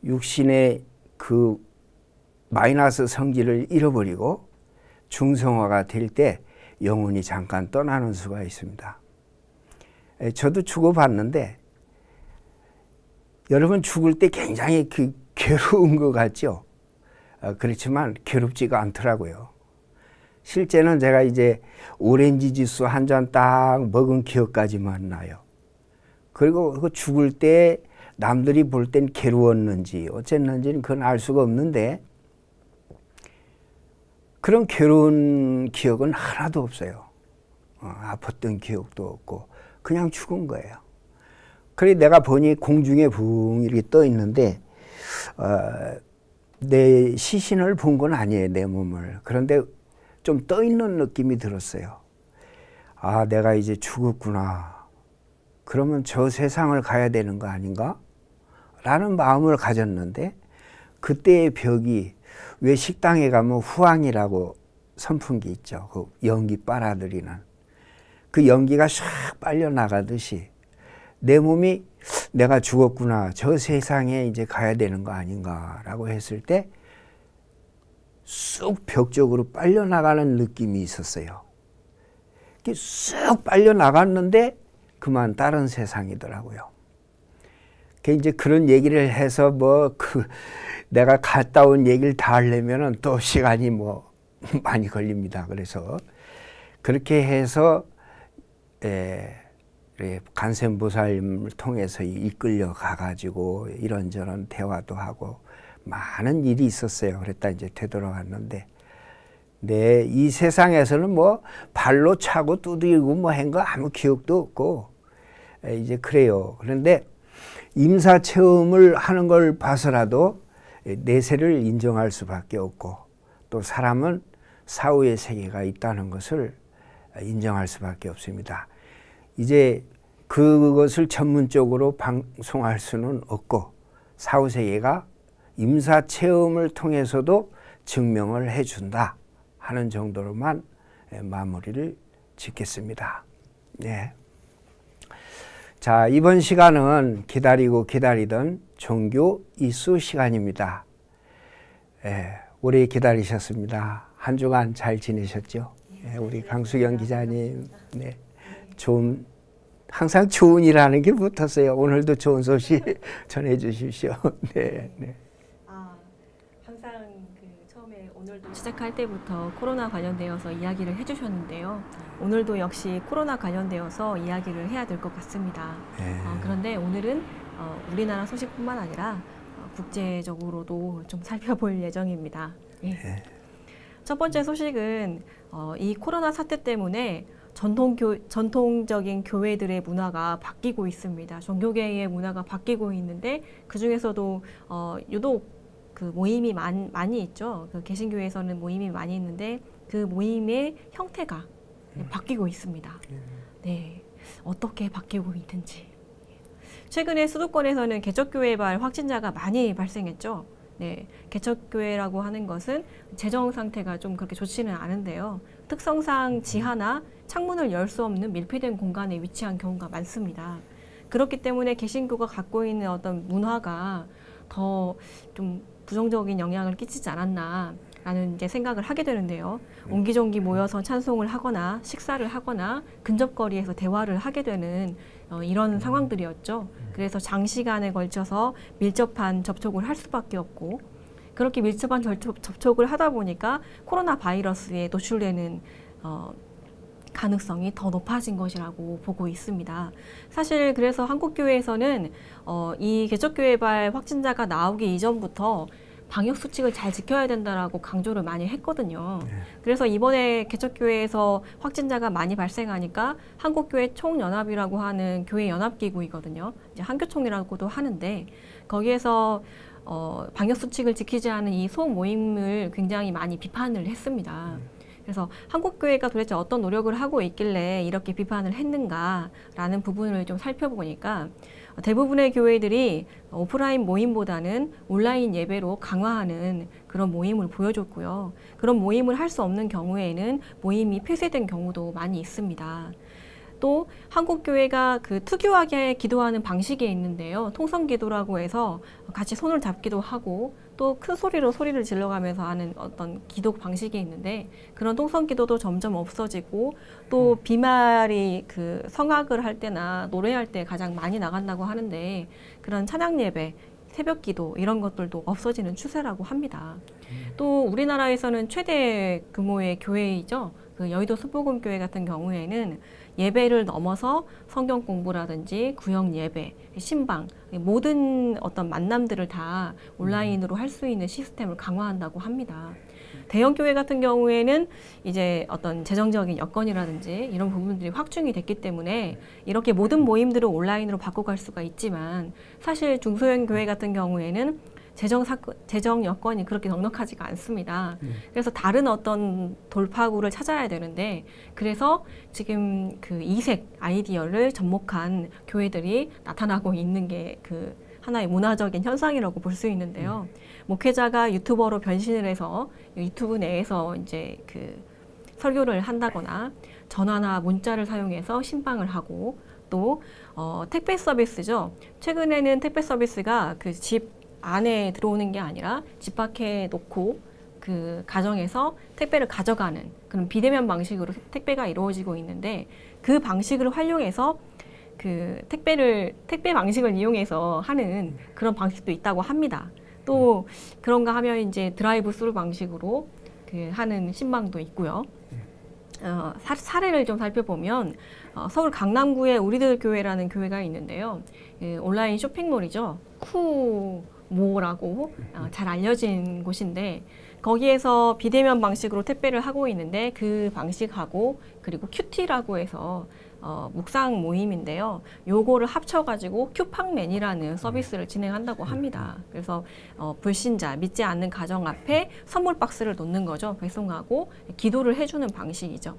육신의 그 마이너스 성질을 잃어버리고 중성화가 될 때 영혼이 잠깐 떠나는 수가 있습니다. 저도 죽어봤는데 여러분 죽을 때 굉장히 그 괴로운 것 같죠? 어, 그렇지만 괴롭지가 않더라고요. 실제는 제가 이제 오렌지 주스 한 잔 딱 먹은 기억까지만 나요. 그리고 그 죽을 때 남들이 볼 땐 괴로웠는지 어쨌는지는 그건 알 수가 없는데 그런 괴로운 기억은 하나도 없어요. 어, 아팠던 기억도 없고 그냥 죽은 거예요. 그래 내가 보니 공중에 붕 이렇게 떠 있는데 어, 내 시신을 본 건 아니에요 내 몸을 그런데 좀 떠 있는 느낌이 들었어요. 아, 내가 이제 죽었구나. 그러면 저 세상을 가야 되는 거 아닌가? 라는 마음을 가졌는데 그때의 벽이 왜 식당에 가면 후황이라고 선풍기 있죠. 그 연기 빨아들이는. 그 연기가 샥 빨려 나가듯이 내 몸이 내가 죽었구나. 저 세상에 이제 가야 되는 거 아닌가라고 했을 때 쑥 벽 쪽으로 빨려 나가는 느낌이 있었어요. 쑥 빨려 나갔는데 그만 다른 세상이더라고요. 그 이제 그런 얘기를 해서 뭐 그 내가 갔다 온 얘기를 다 하려면은 또 시간이 뭐 많이 걸립니다. 그래서 그렇게 해서 에, 예, 간센보살님을 통해서 이끌려 가가지고 이런저런 대화도 하고 많은 일이 있었어요. 그랬다 이제 되돌아왔는데, 네, 이 세상에서는 뭐 발로 차고 두드리고 뭐 한 거 아무 기억도 없고, 이제 그래요. 그런데 임사 체험을 하는 걸 봐서라도 내세를 인정할 수밖에 없고 또 사람은 사후의 세계가 있다는 것을 인정할 수밖에 없습니다. 이제 그것을 전문적으로 방송할 수는 없고 사후 세계가 임사 체험을 통해서도 증명을 해준다 하는 정도로만 마무리를 짓겠습니다. 네. 자, 이번 시간은 기다리고 기다리던 종교 이수 시간입니다. 예, 오래 기다리셨습니다. 한 주간 잘 지내셨죠? 예, 우리 강수경 기자님, 네, 좋은 항상 좋은 일하는 게 붙었어요. 오늘도 좋은 소식 전해 주십시오. 네, 네. 시작할 때부터 코로나 관련되어서 이야기를 해 주셨는데요. 오늘도 역시 코로나 관련되어서 이야기를 해야 될 것 같습니다. 네. 어, 그런데 오늘은 어, 우리나라 소식뿐만 아니라 어, 국제적으로도 좀 살펴볼 예정입니다. 예. 네. 첫 번째 소식은 어, 이 코로나 사태 때문에 전통교, 전통적인 교회들의 문화가 바뀌고 있습니다. 종교계의 문화가 바뀌고 있는데 그 중에서도 어, 유독 그 모임이 많, 많이 있죠. 그 개신교에서는 모임이 많이 있는데 그 모임의 형태가 음. 바뀌고 있습니다. 음. 네, 어떻게 바뀌고 있는지. 최근에 수도권에서는 개척교회발 확진자가 많이 발생했죠. 네, 개척교회라고 하는 것은 재정 상태가 좀 그렇게 좋지는 않은데요. 특성상 지하나 창문을 열 수 없는 밀폐된 공간에 위치한 경우가 많습니다. 그렇기 때문에 개신교가 갖고 있는 어떤 문화가 더 좀 부정적인 영향을 끼치지 않았나 라는 이제 생각을 하게 되는데요. 네. 옹기종기 모여서 찬송을 하거나 식사를 하거나 근접거리에서 대화를 하게 되는 어, 이런 음. 상황들이었죠. 음. 그래서 장시간에 걸쳐서 밀접한 접촉을 할 수밖에 없고 그렇게 밀접한 접촉, 접촉을 하다 보니까 코로나 바이러스에 노출되는 어, 가능성이 더 높아진 것이라고 보고 있습니다. 사실 그래서 한국교회에서는 어, 이 개척교회발 확진자가 나오기 이전부터 방역 수칙을 잘 지켜야 된다라고 강조를 많이 했거든요. 네. 그래서 이번에 개척교회에서 확진자가 많이 발생하니까 한국교회 총연합이라고 하는 교회 연합기구이거든요. 이제 한교총이라고도 하는데 거기에서 어, 방역 수칙을 지키지 않은 이 소모임을 굉장히 많이 비판을 했습니다. 네. 그래서 한국 교회가 도대체 어떤 노력을 하고 있길래 이렇게 비판을 했는가라는 부분을 좀 살펴보니까 대부분의 교회들이 오프라인 모임보다는 온라인 예배로 강화하는 그런 모임을 보여줬고요. 그런 모임을 할 수 없는 경우에는 모임이 폐쇄된 경우도 많이 있습니다. 또 한국 교회가 그 특유하게 기도하는 방식이 있는데요. 통성 기도라고 해서 같이 손을 잡기도 하고 또 큰 소리로 소리를 질러가면서 하는 어떤 기도 방식이 있는데 그런 통성 기도도 점점 없어지고 또 음. 비말이 그 성악을 할 때나 노래할 때 가장 많이 나간다고 하는데 그런 찬양 예배 새벽 기도 이런 것들도 없어지는 추세라고 합니다. 음. 또 우리나라에서는 최대 규모의 교회이죠. 그 여의도 수복음교회 같은 경우에는 예배를 넘어서 성경 공부라든지 구역 예배, 신방 모든 어떤 만남들을 다 온라인으로 할 수 있는 시스템을 강화한다고 합니다. 대형 교회 같은 경우에는 이제 어떤 재정적인 여건이라든지 이런 부분들이 확충이 됐기 때문에 이렇게 모든 모임들을 온라인으로 바꿔갈 수가 있지만 사실 중소형 교회 같은 경우에는 재정 사건, 재정 여건이 그렇게 넉넉하지가 않습니다. 음. 그래서 다른 어떤 돌파구를 찾아야 되는데 그래서 지금 그 이색 아이디어를 접목한 교회들이 나타나고 있는 게 그 하나의 문화적인 현상이라고 볼 수 있는데요. 음. 목회자가 유튜버로 변신을 해서 유튜브 내에서 이제 그 설교를 한다거나 전화나 문자를 사용해서 신방을 하고 또 어, 택배 서비스죠. 최근에는 택배 서비스가 그 집 안에 들어오는 게 아니라 집 밖에 놓고 그 가정에서 택배를 가져가는 그런 비대면 방식으로 택배가 이루어지고 있는데 그 방식을 활용해서 그 택배를 택배 방식을 이용해서 하는 그런 방식도 있다고 합니다. 또 그런가 하면 이제 드라이브 스루 방식으로 그 하는 심방도 있고요. 어, 사례를 좀 살펴보면 어, 서울 강남구에 우리들 교회라는 교회가 있는데요. 그 온라인 쇼핑몰이죠. 쿠 뭐라고 어, 잘 알려진 곳인데 거기에서 비대면 방식으로 택배를 하고 있는데 그 방식하고 그리고 QT라고 해서 어, 묵상 모임인데요. 요거를 합쳐가지고 큐팡맨이라는 서비스를 진행한다고 합니다. 그래서 어, 불신자, 믿지 않는 가정 앞에 선물 박스를 놓는 거죠. 배송하고 기도를 해주는 방식이죠.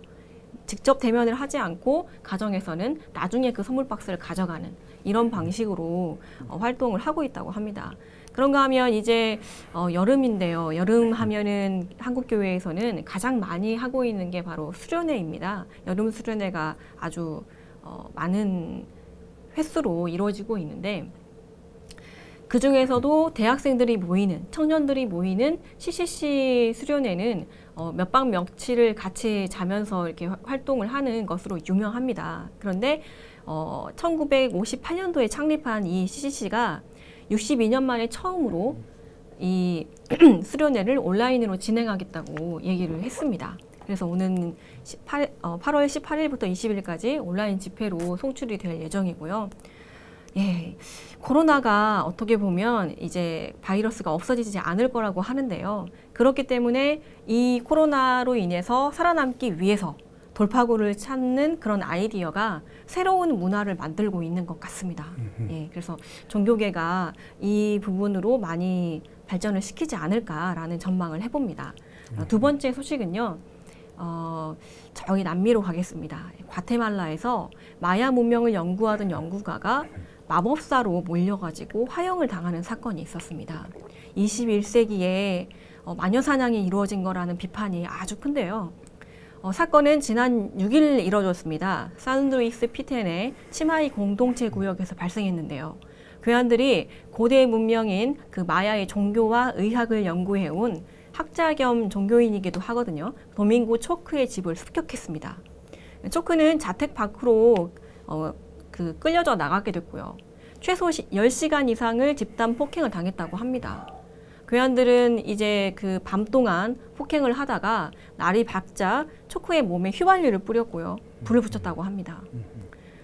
직접 대면을 하지 않고 가정에서는 나중에 그 선물 박스를 가져가는 이런 방식으로 어, 활동을 하고 있다고 합니다. 그런가 하면 이제 어, 여름인데요. 여름 하면은 한국 교회에서는 가장 많이 하고 있는 게 바로 수련회입니다. 여름 수련회가 아주 어, 많은 횟수로 이루어지고 있는데 그 중에서도 대학생들이 모이는 청년들이 모이는 CCC 수련회는 어, 몇박 며칠을 같이 자면서 이렇게 활동을 하는 것으로 유명합니다. 그런데 어, 1958년도에 창립한 이 CCC가 62년 만에 처음으로 이 수련회를 온라인으로 진행하겠다고 얘기를 했습니다. 그래서 오는 18, 어, 8월 18일부터 20일까지 온라인 집회로 송출이 될 예정이고요. 예, 코로나가 어떻게 보면 이제 바이러스가 없어지지 않을 거라고 하는데요. 그렇기 때문에 이 코로나로 인해서 살아남기 위해서 돌파구를 찾는 그런 아이디어가 새로운 문화를 만들고 있는 것 같습니다. 예, 그래서 종교계가 이 부분으로 많이 발전을 시키지 않을까라는 전망을 해봅니다. 어, 두 번째 소식은요. 어, 저희 남미로 가겠습니다. 과테말라에서 마야 문명을 연구하던 연구가가 마법사로 몰려가지고 화형을 당하는 사건이 있었습니다. 21세기에 어, 마녀 사냥이 이루어진 거라는 비판이 아주 큰데요. 어, 사건은 지난 6일 이뤄졌습니다. 산드위스 피텐의 치마이 공동체 구역에서 발생했는데요. 교환들이 고대 문명인 그 마야의 종교와 의학을 연구해온 학자 겸 종교인이기도 하거든요. 도밍고 초크의 집을 습격했습니다. 초크는 자택 밖으로 어, 그 끌려져 나가게 됐고요. 최소 10시간 이상을 집단 폭행을 당했다고 합니다. 교환들은 이제 그 밤 동안 폭행을 하다가 날이 밝자 초크의 몸에 휘발유를 뿌렸고요. 불을 붙였다고 합니다.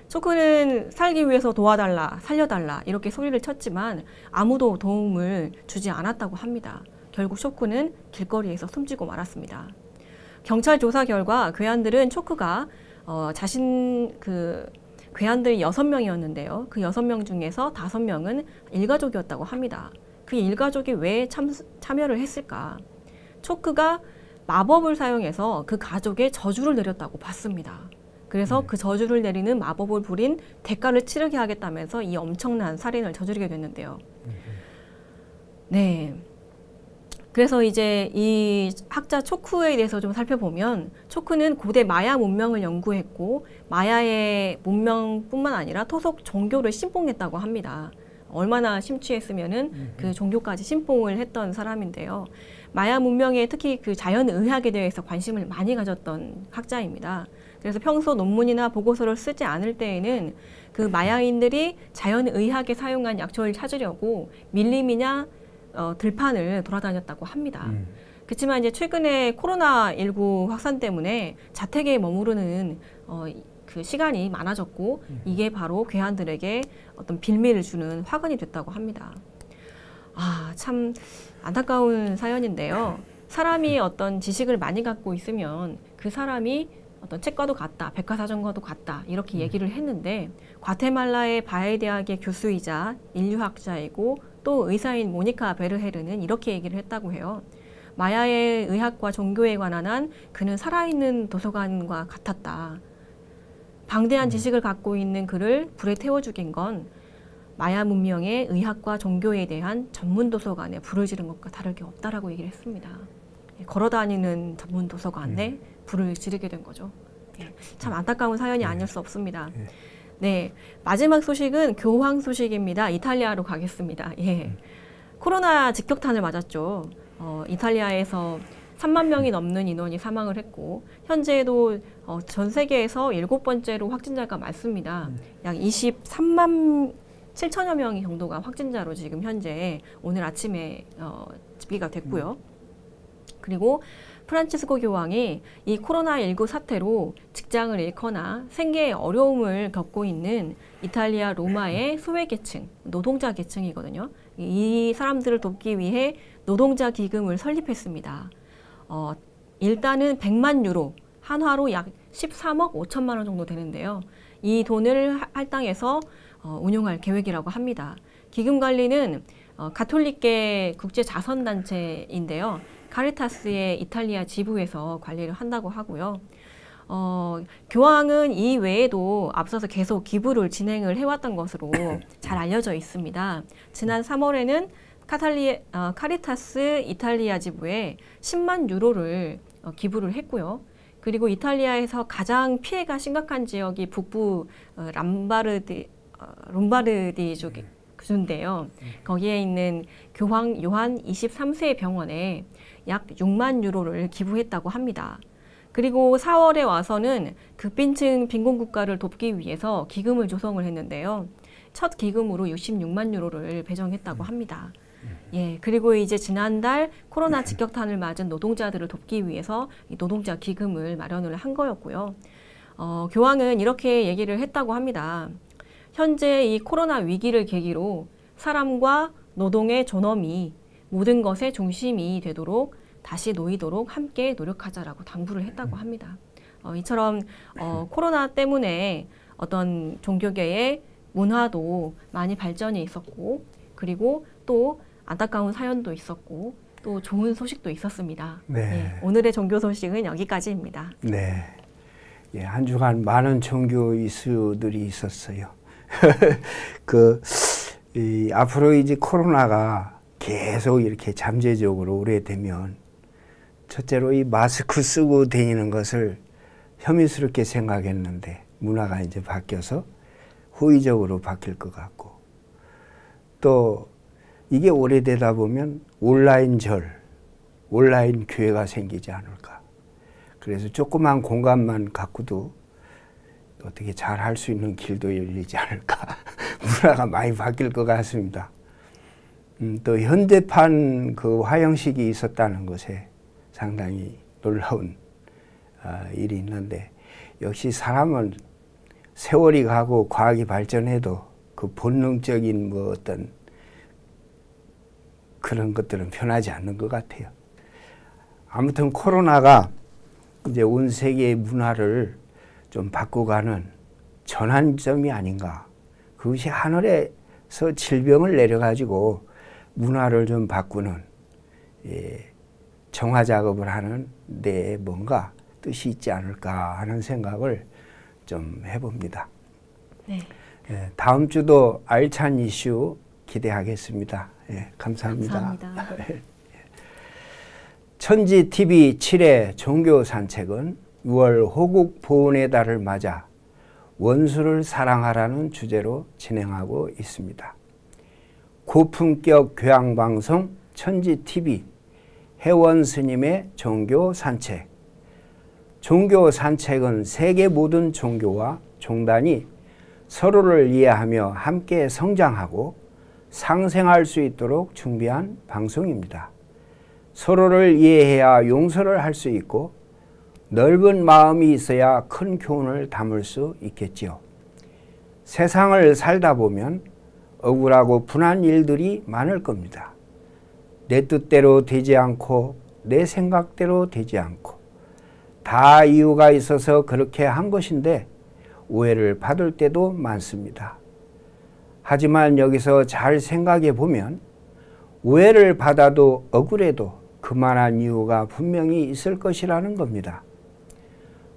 초크는 살기 위해서 도와달라, 살려달라 이렇게 소리를 쳤지만 아무도 도움을 주지 않았다고 합니다. 결국 초크는 길거리에서 숨지고 말았습니다. 경찰 조사 결과 괴한들은 초크가 어, 자신 그 괴한들이 여섯 명이었는데요. 그 여섯 명 중에서 다섯 명은 일가족이었다고 합니다. 그 일가족이 왜 참, 참여를 했을까? 초크가 마법을 사용해서 그 가족의 저주를 내렸다고 봤습니다. 그래서 네. 그 저주를 내리는 마법을 부린 대가를 치르게 하겠다면서 이 엄청난 살인을 저지르게 됐는데요. 네. 그래서 이제 이 학자 초크에 대해서 좀 살펴보면 초크는 고대 마야 문명을 연구했고 마야의 문명뿐만 아니라 토속 종교를 신봉했다고 합니다. 얼마나 심취했으면은 그 종교까지 신봉을 했던 사람인데요. 마야 문명에 특히 그 자연의학에 대해서 관심을 많이 가졌던 학자입니다. 그래서 평소 논문이나 보고서를 쓰지 않을 때에는 그 마야인들이 자연의학에 사용한 약초를 찾으려고 밀림이나 어, 들판을 돌아다녔다고 합니다. 음. 그렇지만 이제 최근에 코로나 19 확산 때문에 자택에 머무르는 어, 그 시간이 많아졌고 음. 이게 바로 괴한들에게 어떤 빌미를 주는 화근이 됐다고 합니다. 아, 참 안타까운 사연인데요. 사람이 어떤 지식을 많이 갖고 있으면 그 사람이 어떤 책과도 같다, 백과사전과도 같다 이렇게 음. 얘기를 했는데 과테말라의 바에 대학의 교수이자 인류학자이고 또 의사인 모니카 베르헤르는 이렇게 얘기를 했다고 해요. 마야의 의학과 종교에 관한 한 그는 살아있는 도서관과 같았다. 방대한 지식을 갖고 있는 그를 불에 태워 죽인 건 마야 문명의 의학과 종교에 대한 전문 도서관에 불을 지른 것과 다를 게 없다라고 얘기를 했습니다. 예, 걸어 다니는 전문 도서관에 음. 불을 지르게 된 거죠. 예, 참 안타까운 사연이 네. 아닐 수 없습니다. 예. 네, 마지막 소식은 교황 소식입니다. 이탈리아로 가겠습니다. 예. 음. 코로나 직격탄을 맞았죠. 어, 이탈리아에서 3만 명이 넘는 인원이 사망을 했고 현재도 어, 전 세계에서 일곱 번째로 확진자가 많습니다. 음. 약 23만 7천여 명이 정도가 확진자로 지금 현재 오늘 아침에 어, 집계가 됐고요. 그리고 프란치스코 교황이 이 코로나19 사태로 직장을 잃거나 생계에 어려움을 겪고 있는 이탈리아 로마의 소외계층, 노동자 계층이거든요. 이 사람들을 돕기 위해 노동자 기금을 설립했습니다. 어, 일단은 100만 유로, 한화로 약 13억 5천만 원 정도 되는데요. 이 돈을 할당해서 어, 운용할 계획이라고 합니다. 기금 관리는 어, 가톨릭계 국제 자선 단체인데요. 카리타스의 이탈리아 지부에서 관리를 한다고 하고요. 어, 교황은 이 외에도 앞서서 계속 기부를 진행을 해왔던 것으로 잘 알려져 있습니다. 지난 3월에는 카탈리, 어, 카리타스 이탈리아 지부에 10만 유로를 어, 기부를 했고요. 그리고 이탈리아에서 가장 피해가 심각한 지역이 북부 어, 람바르디, 어, 롬바르디 쪽에 주인데요. 거기에 있는 교황 요한 23세 병원에 약 6만 유로를 기부했다고 합니다. 그리고 4월에 와서는 극빈층 빈곤 국가를 돕기 위해서 기금을 조성을 했는데요. 첫 기금으로 66만 유로를 배정했다고 합니다. 예, 그리고 이제 지난달 코로나 직격탄을 맞은 노동자들을 돕기 위해서 이 노동자 기금을 마련을 한 거였고요. 어, 교황은 이렇게 얘기를 했다고 합니다. 현재 이 코로나 위기를 계기로 사람과 노동의 존엄이 모든 것의 중심이 되도록 다시 놓이도록 함께 노력하자라고 당부를 했다고 합니다. 어, 이처럼 어, 코로나 때문에 어떤 종교계의 문화도 많이 발전이 있었고 그리고 또 안타까운 사연도 있었고 또 좋은 소식도 있었습니다. 네. 네, 오늘의 종교 소식은 여기까지입니다. 네. 예, 한 주간 많은 종교 이슈들이 있었어요. 그, 이, 앞으로 이제 코로나가 계속 이렇게 잠재적으로 오래되면 첫째로 이 마스크 쓰고 다니는 것을 혐의스럽게 생각했는데 문화가 이제 바뀌어서 호의적으로 바뀔 것 같고 또 이게 오래되다 보면 온라인 절, 온라인 교회가 생기지 않을까. 그래서 조그만 공간만 갖고도 어떻게 잘 할 수 있는 길도 열리지 않을까. 문화가 많이 바뀔 것 같습니다. 음, 또 현대판 그 화형식이 있었다는 것에 상당히 놀라운 어, 일이 있는데 역시 사람은 세월이 가고 과학이 발전해도 그 본능적인 뭐 어떤 그런 것들은 변하지 않는 것 같아요. 아무튼 코로나가 이제 온 세계의 문화를 좀 바꿔가는 전환점이 아닌가. 그것이 하늘에서 질병을 내려가지고 문화를 좀 바꾸는 예, 정화 작업을 하는 데 뭔가 뜻이 있지 않을까 하는 생각을 좀 해봅니다. 네. 예, 다음 주도 알찬 이슈 기대하겠습니다. 예, 감사합니다. 감사합니다. 천지 TV 7회 종교 산책은 6월 호국 보훈의 달을 맞아 원수를 사랑하라는 주제로 진행하고 있습니다. 고품격 교양 방송 천지 TV 회원 스님의 종교 산책. 종교 산책은 세계 모든 종교와 종단이 서로를 이해하며 함께 성장하고 상생할 수 있도록 준비한 방송입니다. 서로를 이해해야 용서를 할 수 있고 넓은 마음이 있어야 큰 교훈을 담을 수 있겠지요. 세상을 살다 보면 억울하고 분한 일들이 많을 겁니다. 내 뜻대로 되지 않고 내 생각대로 되지 않고 다 이유가 있어서 그렇게 한 것인데 오해를 받을 때도 많습니다. 하지만 여기서 잘 생각해 보면 오해를 받아도 억울해도 그만한 이유가 분명히 있을 것이라는 겁니다.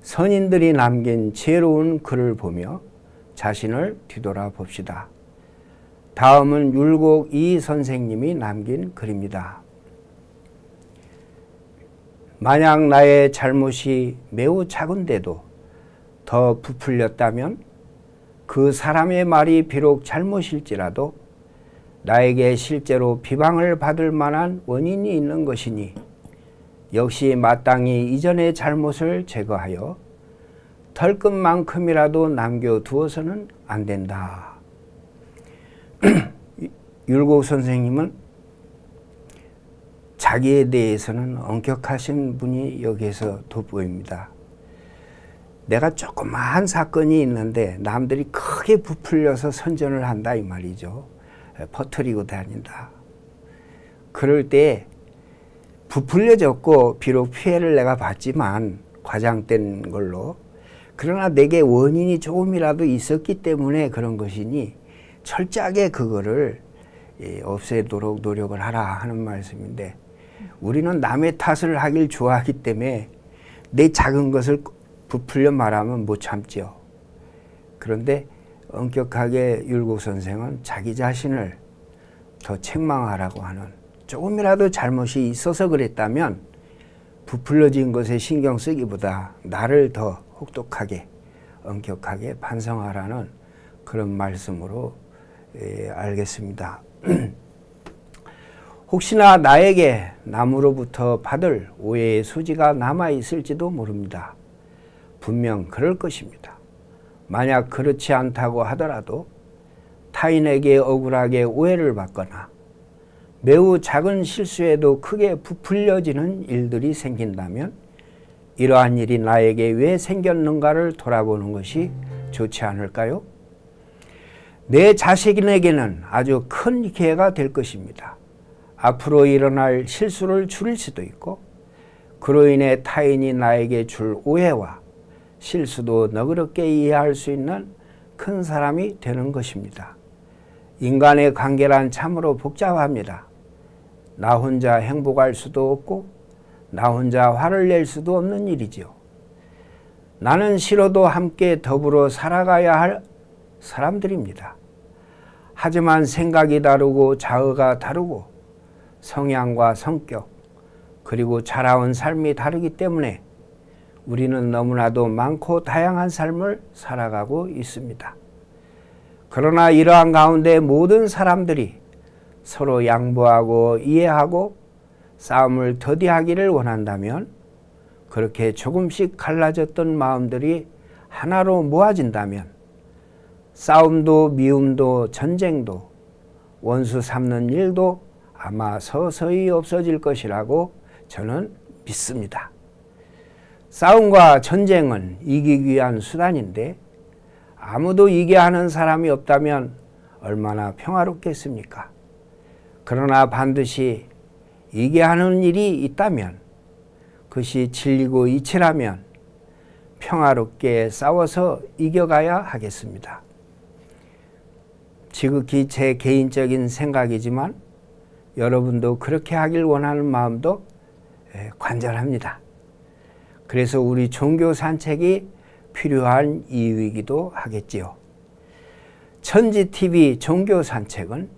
선인들이 남긴 지혜로운 글을 보며 자신을 뒤돌아 봅시다. 다음은 율곡 이 선생님이 남긴 글입니다. 만약 나의 잘못이 매우 작은데도 더 부풀렸다면 그 사람의 말이 비록 잘못일지라도 나에게 실제로 비방을 받을 만한 원인이 있는 것이니 역시 마땅히 이전의 잘못을 제거하여 털끝만큼이라도 남겨두어서는 안 된다. 율곡 선생님은 자기에 대해서는 엄격하신 분이 여기에서 돋보입니다. 내가 조그마한 사건이 있는데 남들이 크게 부풀려서 선전을 한다 이 말이죠. 퍼뜨리고 다닌다. 그럴 때 부풀려졌고 비록 피해를 내가 봤지만 과장된 걸로 그러나 내게 원인이 조금이라도 있었기 때문에 그런 것이니 철저하게 그거를 예, 없애도록 노력을 하라 하는 말씀인데 우리는 남의 탓을 하길 좋아하기 때문에 내 작은 것을 부풀려 말하면 못 참죠. 그런데 엄격하게 율곡 선생은 자기 자신을 더 책망하라고 하는 조금이라도 잘못이 있어서 그랬다면 부풀려진 것에 신경 쓰기보다 나를 더 혹독하게 엄격하게 반성하라는 그런 말씀으로 예, 알겠습니다. 혹시나 나에게 남으로부터 받을 오해의 소지가 남아 있을지도 모릅니다. 분명 그럴 것입니다. 만약 그렇지 않다고 하더라도 타인에게 억울하게 오해를 받거나 매우 작은 실수에도 크게 부풀려지는 일들이 생긴다면 이러한 일이 나에게 왜 생겼는가를 돌아보는 것이 좋지 않을까요? 내 자식에게는 아주 큰 기회가 될 것입니다. 앞으로 일어날 실수를 줄일 수도 있고 그로 인해 타인이 나에게 줄 오해와 실수도 너그럽게 이해할 수 있는 큰 사람이 되는 것입니다. 인간의 관계란 참으로 복잡합니다. 나 혼자 행복할 수도 없고 나 혼자 화를 낼 수도 없는 일이지요. 나는 싫어도 함께 더불어 살아가야 할 사람들입니다. 하지만 생각이 다르고 자의가 다르고 성향과 성격 그리고 자라온 삶이 다르기 때문에 우리는 너무나도 많고 다양한 삶을 살아가고 있습니다. 그러나 이러한 가운데 모든 사람들이 서로 양보하고 이해하고 싸움을 더디하기를 원한다면 그렇게 조금씩 갈라졌던 마음들이 하나로 모아진다면 싸움도 미움도 전쟁도 원수 삼는 일도 아마 서서히 없어질 것이라고 저는 믿습니다. 싸움과 전쟁은 이기기 위한 수단인데 아무도 이게 하는 사람이 없다면 얼마나 평화롭겠습니까? 그러나 반드시 이게 하는 일이 있다면 그것이 진리고 이치라면 평화롭게 싸워서 이겨가야 하겠습니다. 지극히 제 개인적인 생각이지만 여러분도 그렇게 하길 원하는 마음도 관절합니다. 그래서 우리 종교 산책이 필요한 이유이기도 하겠지요. 천지TV 종교 산책은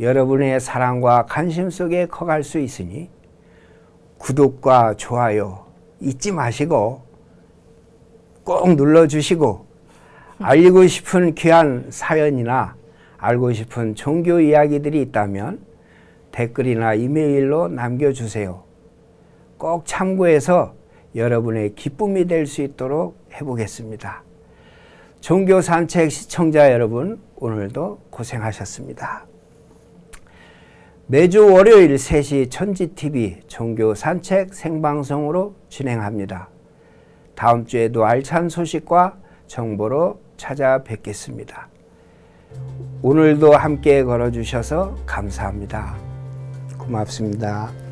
여러분의 사랑과 관심 속에 커갈 수 있으니 구독과 좋아요 잊지 마시고 꼭 눌러주시고 알리고 싶은 귀한 사연이나 알고 싶은 종교 이야기들이 있다면 댓글이나 이메일로 남겨주세요. 꼭 참고해서 여러분의 기쁨이 될 수 있도록 해보겠습니다. 종교 산책 시청자 여러분, 오늘도 고생하셨습니다. 매주 월요일 3시 천지TV 종교 산책 생방송으로 진행합니다. 다음 주에도 알찬 소식과 정보로 찾아뵙겠습니다. 오늘도 함께 걸어주셔서 감사합니다. 고맙습니다.